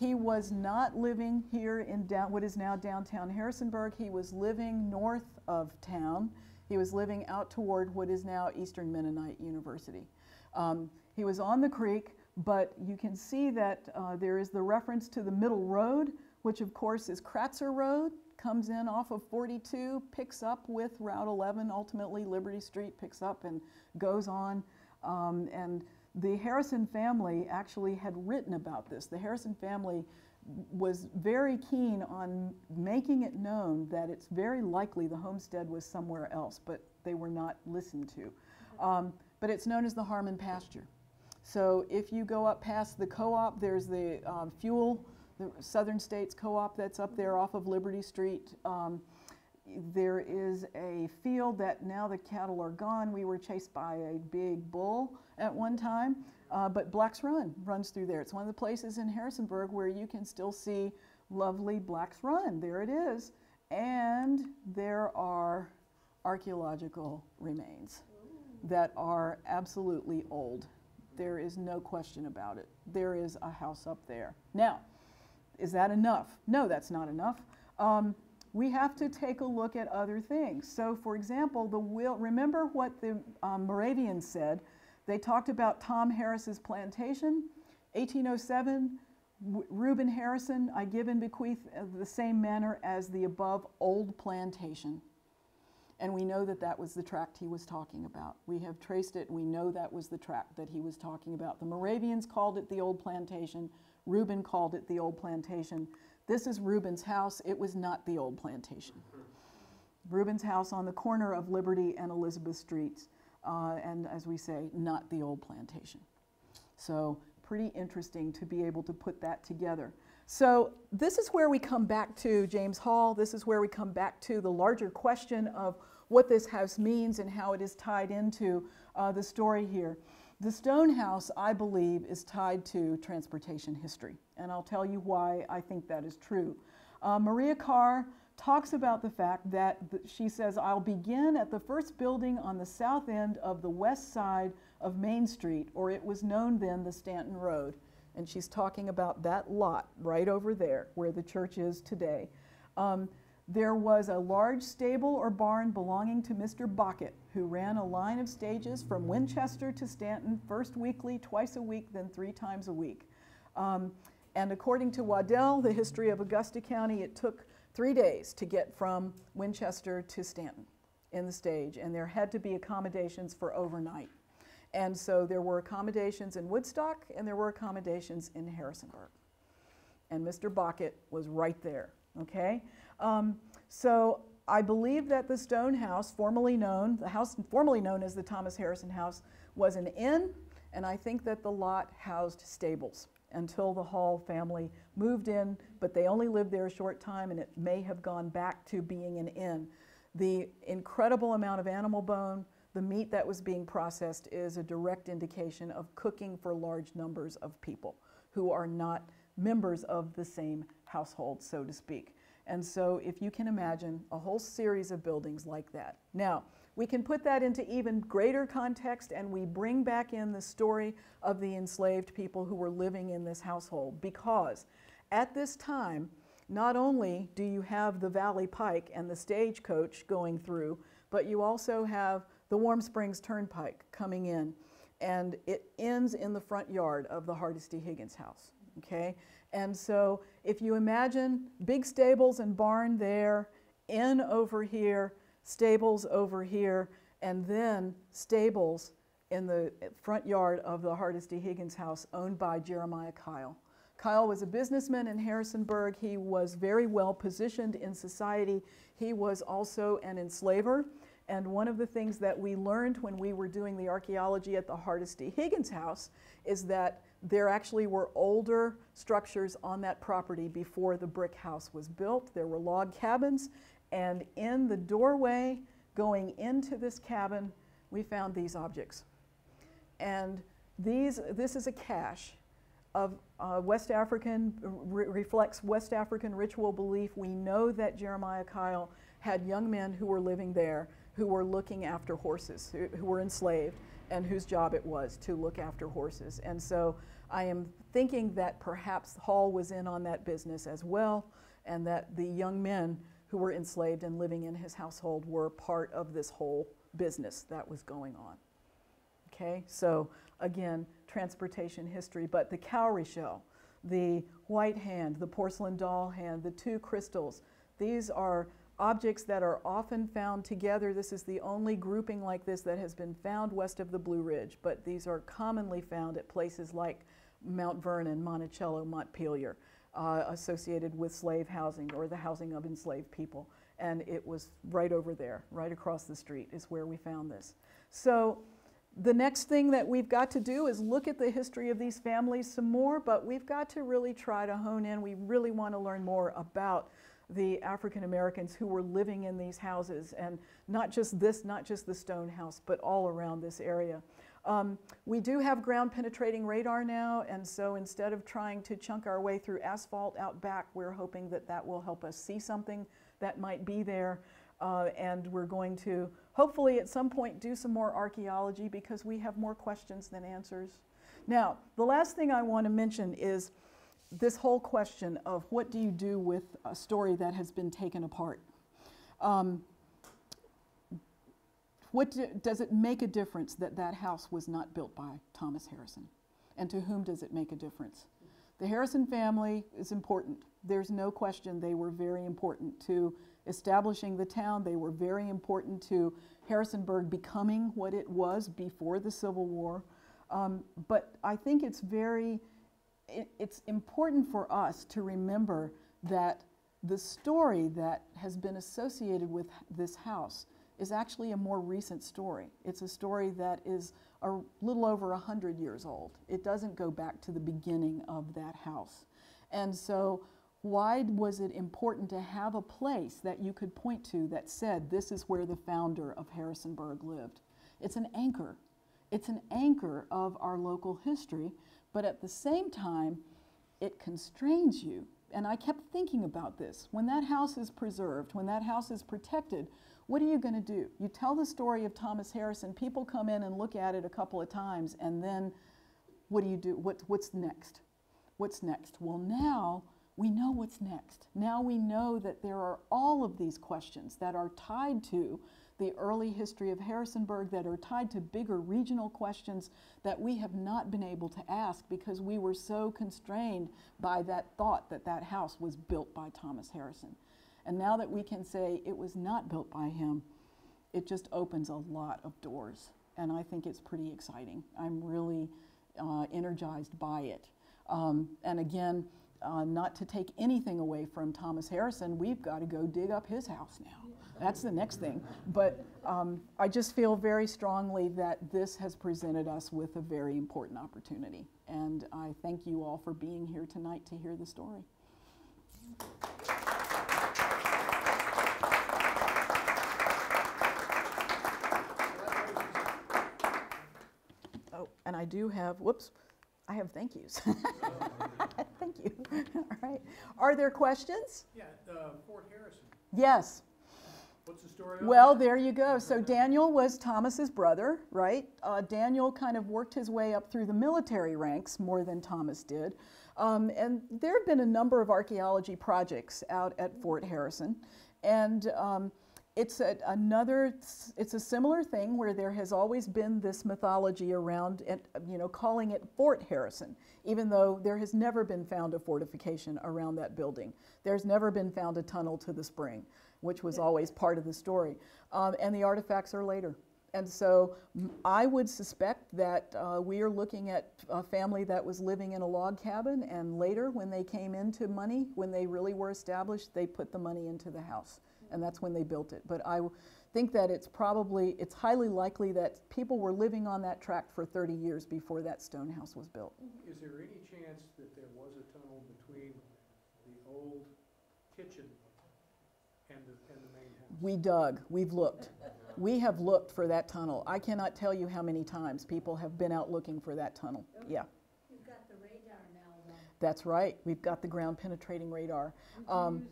[SPEAKER 3] he was not living here in down, what is now downtown Harrisonburg. He was living north of town. He was living out toward what is now Eastern Mennonite University. Um, he was on the creek, but you can see that uh, there is the reference to the middle road, which of course is Kratzer Road, comes in off of 42, picks up with Route 11, ultimately Liberty Street picks up and goes on. Um, and the Harrison family actually had written about this. The Harrison family was very keen on making it known that it's very likely the homestead was somewhere else, but they were not listened to. Um, but it's known as the Harmon pasture. So if you go up past the co-op, there's the um, fuel, the Southern States co-op that's up there off of Liberty Street. Um, there is a field that now the cattle are gone. We were chased by a big bull at one time, uh, but Black's Run runs through there. It's one of the places in Harrisonburg where you can still see lovely Black's Run. There it is. And there are archaeological remains that are absolutely old. There is no question about it. There is a house up there. Now, is that enough? No, that's not enough. Um, we have to take a look at other things. So, for example, the will, remember what the um, Moravians said. They talked about Tom Harris's plantation, 1807. Reuben Harrison, I give and bequeath the same manner as the above old plantation. And we know that that was the tract he was talking about. We have traced it, we know that was the tract that he was talking about. The Moravians called it the old plantation, Reuben called it the old plantation. This is Reuben's house. It was not the old plantation. Reuben's house on the corner of Liberty and Elizabeth Streets, uh, and as we say, not the old plantation. So pretty interesting to be able to put that together. So this is where we come back to James Hall. This is where we come back to the larger question of what this house means and how it is tied into uh, the story here. The stone house, I believe, is tied to transportation history, and I'll tell you why I think that is true. Uh, Maria Carr talks about the fact that she says, I'll begin at the first building on the south end of the west side of Main Street, or it was known then the Staunton Road. And she's talking about that lot right over there where the church is today. Um, there was a large stable or barn belonging to Mr. Bockett, who ran a line of stages from Winchester to Staunton, first weekly, twice a week, then three times a week. Um, and according to Waddell, the history of Augusta County, it took three days to get from Winchester to Staunton in the stage, and there had to be accommodations for overnight. And so there were accommodations in Woodstock and there were accommodations in Harrisonburg. And Mr. Bockett was right there, okay? Um, so I believe that the Stone House, formerly known, the house formerly known as the Thomas Harrison House, was an inn, and I think that the lot housed stables until the Hall family moved in, but they only lived there a short time and it may have gone back to being an inn. The incredible amount of animal bone, the meat that was being processed is a direct indication of cooking for large numbers of people who are not members of the same household, so to speak. And so if you can imagine a whole series of buildings like that. Now, we can put that into even greater context and we bring back in the story of the enslaved people who were living in this household because at this time, not only do you have the Valley Pike and the stagecoach going through, but you also have the Warm Springs Turnpike coming in, and it ends in the front yard of the Hardesty Higgins house. Okay, and so if you imagine big stables and barn there, inn over here, stables over here, and then stables in the front yard of the Hardesty Higgins house owned by Jeremiah Kyle. Kyle was a businessman in Harrisonburg. He was very well positioned in society. He was also an enslaver. And one of the things that we learned when we were doing the archaeology at the Hardesty Higgins house is that there actually were older structures on that property before the brick house was built. There were log cabins, and in the doorway going into this cabin, we found these objects. And these, this is a cache of uh, West African, re reflects West African ritual belief. We know that Jeremiah Kyle had young men who were living there who were looking after horses, who, who were enslaved, and whose job it was to look after horses. And so I am thinking that perhaps Hall was in on that business as well, and that the young men who were enslaved and living in his household were part of this whole business that was going on. Okay, so again, transportation history, but the cowrie shell, the white hand, the porcelain doll hand, the two crystals, these are objects that are often found together. This is the only grouping like this that has been found west of the Blue Ridge, but these are commonly found at places like Mount Vernon, Monticello, Montpelier uh, associated with slave housing or the housing of enslaved people. And it was right over there, right across the street, is where we found this. So the next thing that we've got to do is look at the history of these families some more, but we've got to really try to hone in. We really want to learn more about the African Americans who were living in these houses, and not just this, not just the stone house, but all around this area. Um, we do have ground penetrating radar now, and so instead of trying to chunk our way through asphalt out back, we're hoping that that will help us see something that might be there. Uh, and we're going to hopefully at some point do some more archaeology because we have more questions than answers. Now, the last thing I want to mention is this whole question of what do you do with a story that has been taken apart. Um, what do, does it make a difference that that house was not built by Thomas Harrison? And to whom does it make a difference? The Harrison family is important. There's no question they were very important to establishing the town. They were very important to Harrisonburg becoming what it was before the Civil War. Um, but I think it's very, it, it's important for us to remember that the story that has been associated with this house is actually a more recent story. It's a story that is a little over 100 years old. It doesn't go back to the beginning of that house. And so, why was it important to have a place that you could point to that said, this is where the founder of Harrisonburg lived? It's an anchor. It's an anchor of our local history, but at the same time, it constrains you. And I kept thinking about this. When that house is preserved, when that house is protected, what are you going to do? You tell the story of Thomas Harrison, people come in and look at it a couple of times, and then what do you do? What, what's next? What's next? Well, now we know what's next. Now we know that there are all of these questions that are tied to the early history of Harrisonburg that are tied to bigger regional questions that we have not been able to ask because we were so constrained by that thought that that house was built by Thomas Harrison. And now that we can say it was not built by him, it just opens a lot of doors. And I think it's pretty exciting. I'm really uh, energized by it. Um, and again, uh, not to take anything away from Thomas Harrison, we've got to go dig up his house now. That's the next thing. But um, I just feel very strongly that this has presented us with a very important opportunity. And I thank you all for being here tonight to hear the story. Oh, and I do have, whoops, I have thank yous. thank you. All right. Are there questions?
[SPEAKER 4] Yeah, uh, Fort Harrison,
[SPEAKER 3] Yes.
[SPEAKER 4] what's the story
[SPEAKER 3] Well, there you go. So Daniel was Thomas's brother, right? Uh, Daniel kind of worked his way up through the military ranks more than Thomas did. Um, and there have been a number of archaeology projects out at Fort Harrison. And um, it's a, another, it's a similar thing where there has always been this mythology around it, you know, calling it Fort Harrison, even though there has never been found a fortification around that building. There's never been found a tunnel to the spring, which was always part of the story. Um, and the artifacts are later. And so I would suspect that uh, we are looking at a family that was living in a log cabin, and later, when they came into money, when they really were established, they put the money into the house, and that's when they built it. But I think that it's probably, it's highly likely that people were living on that tract for 30 years before that stone house was built.
[SPEAKER 4] Is there any chance that there was a tunnel between the old kitchen and the, and the main house?
[SPEAKER 3] We dug, we've looked. We have looked for that tunnel. I cannot tell you how many times people have been out looking for that tunnel. Yeah.
[SPEAKER 5] You've got the radar now, though.
[SPEAKER 3] That's right. We've got the ground penetrating radar. Um,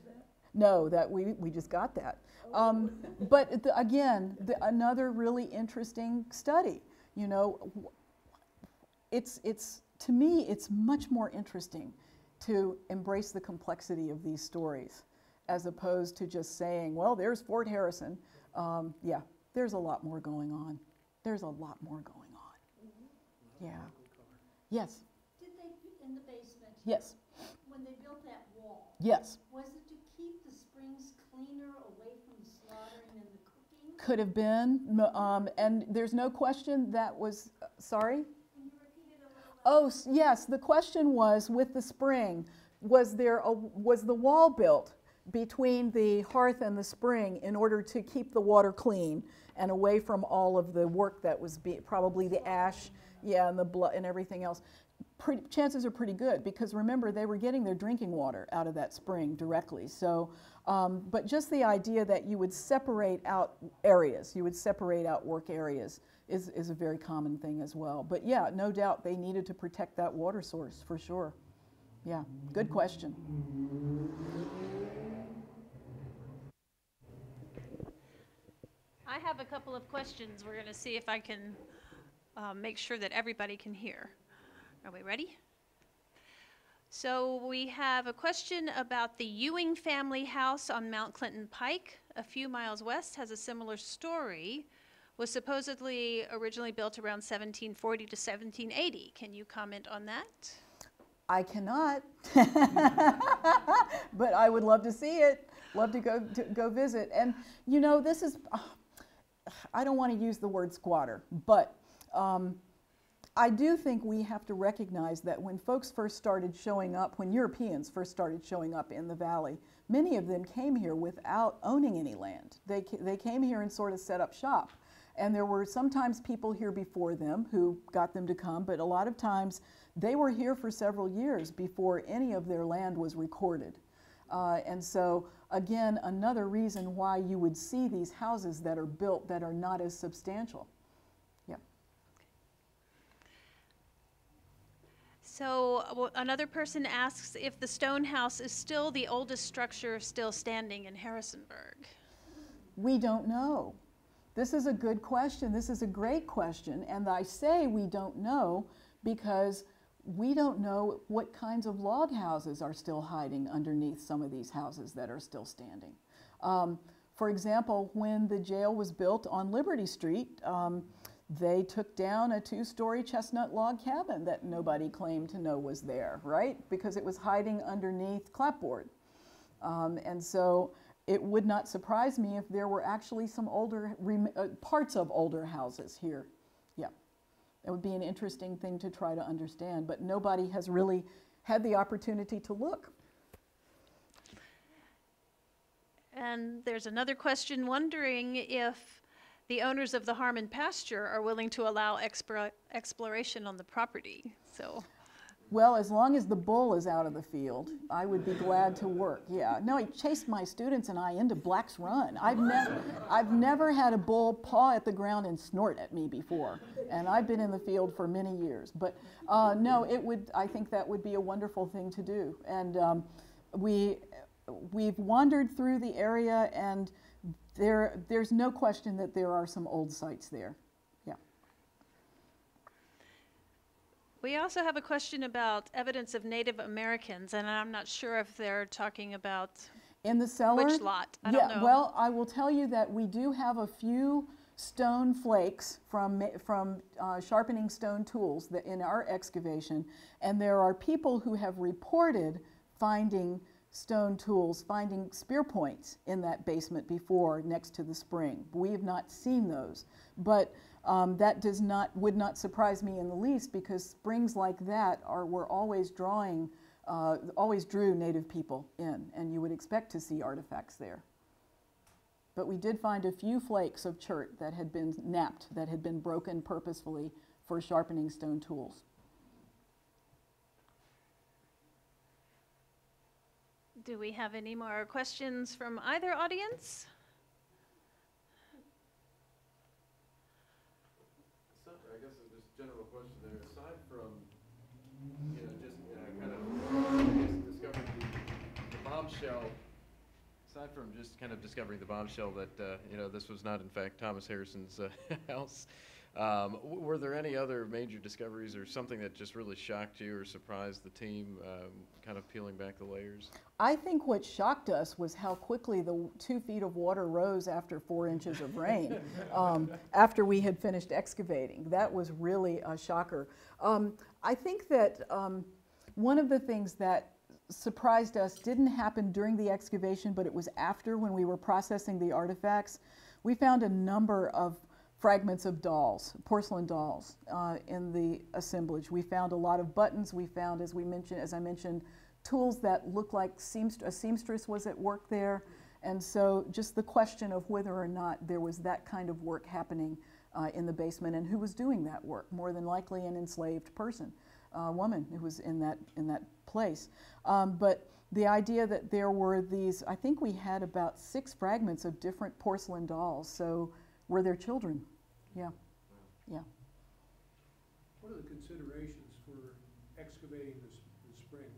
[SPEAKER 3] no, that we, we just got that. Um, but the, again, the, another really interesting study. You know, it's it's to me it's much more interesting to embrace the complexity of these stories as opposed to just saying, well, there's Fort Harrison. Um, yeah, there's a lot more going on. There's a lot more going on. Yeah. Yes.
[SPEAKER 5] Did they, in the basement,
[SPEAKER 3] Yes.
[SPEAKER 5] when they built that wall,
[SPEAKER 3] Yes.
[SPEAKER 5] was it to keep the springs cleaner away from the slaughtering and the cooking?
[SPEAKER 3] Could have been, um, and there's no question that was, uh, sorry?
[SPEAKER 5] Can you repeat it a little?
[SPEAKER 3] Oh, yes, the question was, with the spring, was there, a was the wall built between the hearth and the spring in order to keep the water clean and away from all of the work that was be, probably the ash, yeah, and the blood and everything else? Pretty, chances are pretty good because remember they were getting their drinking water out of that spring directly. So, um, but just the idea that you would separate out areas, you would separate out work areas, is, is a very common thing as well. But yeah, no doubt they needed to protect that water source for sure. Yeah, good question.
[SPEAKER 1] I have a couple of questions. We're going to see if I can uh, make sure that everybody can hear. Are we ready? So we have a question about the Ewing family house on Mount Clinton Pike, a few miles west, has a similar story. Was supposedly originally built around 1740 to 1780. Can you comment on that?
[SPEAKER 3] I cannot, but I would love to see it. Love to go to go visit. And you know, this is I don't want to use the word squatter, but um, I do think we have to recognize that when folks first started showing up, when Europeans first started showing up in the valley, many of them came here without owning any land. They, they came here and sort of set up shop. And there were sometimes people here before them who got them to come, but a lot of times they were here for several years before any of their land was recorded. Uh, and so, again, another reason why you would see these houses that are built that are not as substantial.
[SPEAKER 1] So uh, another person asks if the stone house is still the oldest structure still standing in Harrisonburg.
[SPEAKER 3] We don't know. This is a good question. This is a great question. And I say we don't know because we don't know what kinds of log houses are still hiding underneath some of these houses that are still standing. Um, for example, when the jail was built on Liberty Street, um, they took down a two story chestnut log cabin that nobody claimed to know was there, right? Because it was hiding underneath clapboard. Um, and so it would not surprise me if there were actually some older, uh, parts of older houses here. Yeah. That would be an interesting thing to try to understand, but nobody has really had the opportunity to look.
[SPEAKER 1] And there's another question wondering if the owners of the Harmon pasture are willing to allow exploration on the property. So,
[SPEAKER 3] Well, as long as the bull is out of the field, I would be glad to work. Yeah. No, he chased my students and I into Black's Run. I've never, I've never had a bull paw at the ground and snort at me before, and I've been in the field for many years. But uh, no, it would. I think that would be a wonderful thing to do. And um, we, we've wandered through the area, and there, there's no question that there are some old sites there. Yeah.
[SPEAKER 1] we also have a question about evidence of Native Americans, and I'm not sure if they're talking about
[SPEAKER 3] In the cellar?
[SPEAKER 1] which lot. I
[SPEAKER 3] yeah,
[SPEAKER 1] don't know.
[SPEAKER 3] well, I will tell you that we do have a few stone flakes from, from uh, sharpening stone tools that in our excavation, and there are people who have reported finding stone tools, finding spear points in that basement before next to the spring. We have not seen those, but um, that does not would not surprise me in the least because springs like that are were always drawing, uh, always drew native people in, and you would expect to see artifacts there. But we did find a few flakes of chert that had been knapped, that had been broken purposefully for sharpening stone tools.
[SPEAKER 1] Do we have any more questions from either audience?
[SPEAKER 6] I guess it's just general question there, aside from, you know, just, uh, kind of, discovering the, the bombshell, aside from just kind of discovering the bombshell that, uh, you know, this was not in fact Thomas Harrison's, uh, house, um, were there any other major discoveries or something that just really shocked you or surprised the team, um, kind of peeling back the layers?
[SPEAKER 3] I think what shocked us was how quickly the two feet of water rose after four inches of rain, um, after we had finished excavating. That was really a shocker. Um, I think that um, one of the things that surprised us didn't happen during the excavation, but it was after when we were processing the artifacts. We found a number of fragments of dolls, porcelain dolls, uh, in the assemblage. We found a lot of buttons. We found, as we mentioned, as I mentioned, tools that look like seamst- a seamstress was at work there. And so, just the question of whether or not there was that kind of work happening uh, in the basement and who was doing that work. More than likely, an enslaved person, a woman who was in that in that place. Um, but the idea that there were these, I think we had about six fragments of different porcelain dolls. So, were there children? Yeah, yeah.
[SPEAKER 4] What are the considerations for excavating this, s- the spring?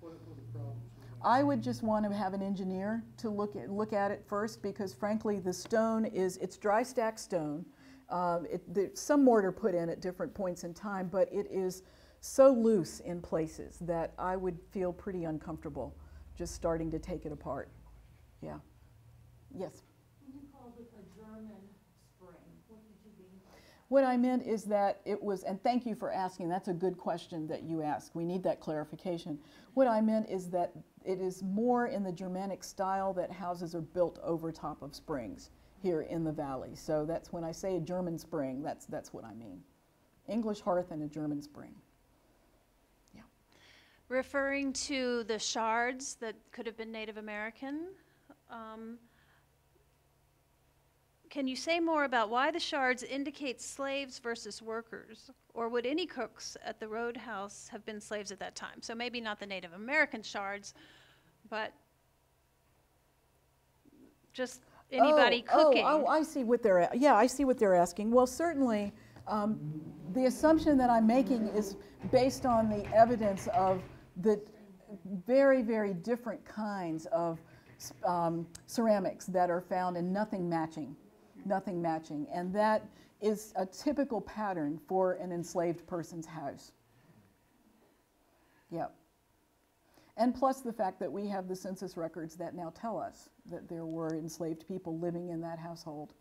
[SPEAKER 4] What are, the problems?
[SPEAKER 3] I would just want to have an engineer to look at, look at it first because frankly, the stone is, it's dry stack stone. Um, it, there's some mortar put in at different points in time, but it is so loose in places that I would feel pretty uncomfortable just starting to take it apart. Yeah. Yes.
[SPEAKER 5] When you called it a German spring, what did you mean by that?
[SPEAKER 3] What I meant is that it was, and thank you for asking, that's a good question that you ask. We need that clarification. What I meant is that it is more in the Germanic style that houses are built over top of springs here in the valley. So that's when I say a German spring, that's, that's what I mean. English hearth and a German spring. Yeah.
[SPEAKER 1] Referring to the shards that could have been Native American, um, can you say more about why the shards indicate slaves versus workers? Or would any cooks at the roadhouse have been slaves at that time? So maybe not the Native American shards, but just anybody
[SPEAKER 3] oh,
[SPEAKER 1] cooking.
[SPEAKER 3] Oh, oh, I see what they're, yeah, I see what they're asking. Well, certainly, um, the assumption that I'm making is based on the evidence of the very, very different kinds of um, ceramics that are found and nothing matching, nothing matching. And that is a typical pattern for an enslaved person's house. Yep. And plus the fact that we have the census records that now tell us that there were enslaved people living in that household.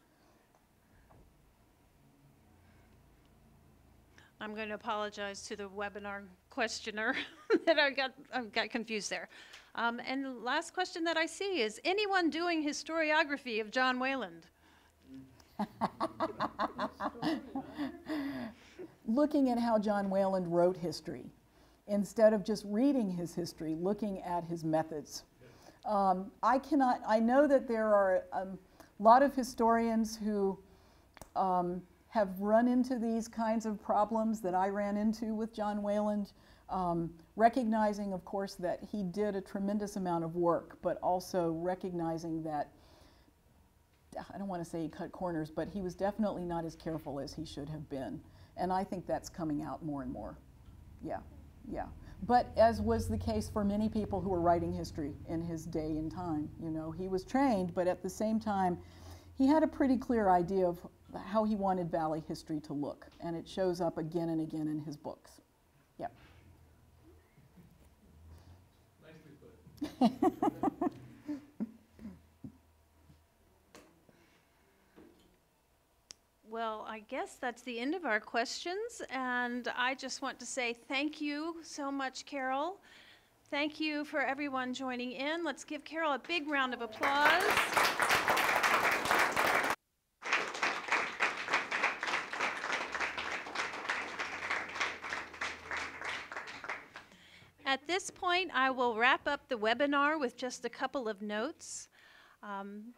[SPEAKER 1] I'm going to apologize to the webinar questioner that I got, I got confused there. Um, and last question that I see is anyone doing historiography of John Wayland?
[SPEAKER 3] Looking at how John Wayland wrote history, instead of just reading his history, looking at his methods. Um, I cannot, I know that there are a lot of historians who um, have run into these kinds of problems that I ran into with John Wayland, um, recognizing, of course, that he did a tremendous amount of work, but also recognizing that, I don't want to say he cut corners, but he was definitely not as careful as he should have been. And I think that's coming out more and more. Yeah, yeah. But as was the case for many people who were writing history in his day and time, you know, he was trained, but at the same time, he had a pretty clear idea of how he wanted Valley history to look, and it shows up again and again in his books. Yep.
[SPEAKER 4] Nicely put.
[SPEAKER 1] Well, I guess that's the end of our questions, and I just want to say thank you so much, Carole. Thank you for everyone joining in. Let's give Carole a big round of applause. At this point, I will wrap up the webinar with just a couple of notes. Um,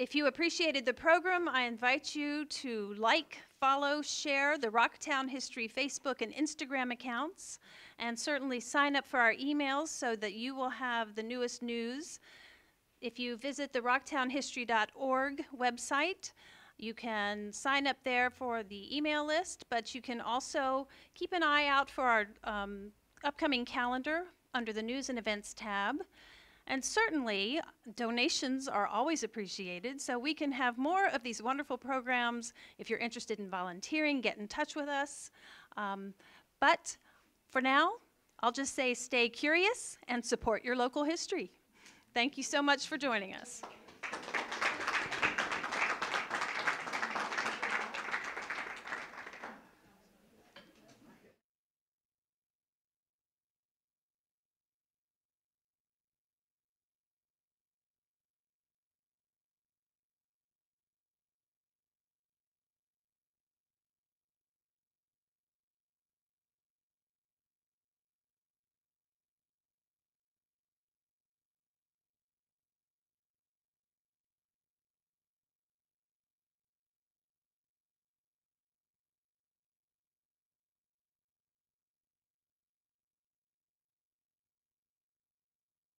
[SPEAKER 1] if you appreciated the program, I invite you to like, follow, share the Rocktown History Facebook and Instagram accounts, and certainly sign up for our emails so that you will have the newest news. If you visit the rocktownhistory.org website, you can sign up there for the email list, but you can also keep an eye out for our um, upcoming calendar under the News and Events tab. And certainly, donations are always appreciated, so we can have more of these wonderful programs. If you're interested in volunteering, get in touch with us. Um, but for now, I'll just say stay curious and support your local history. Thank you so much for joining us.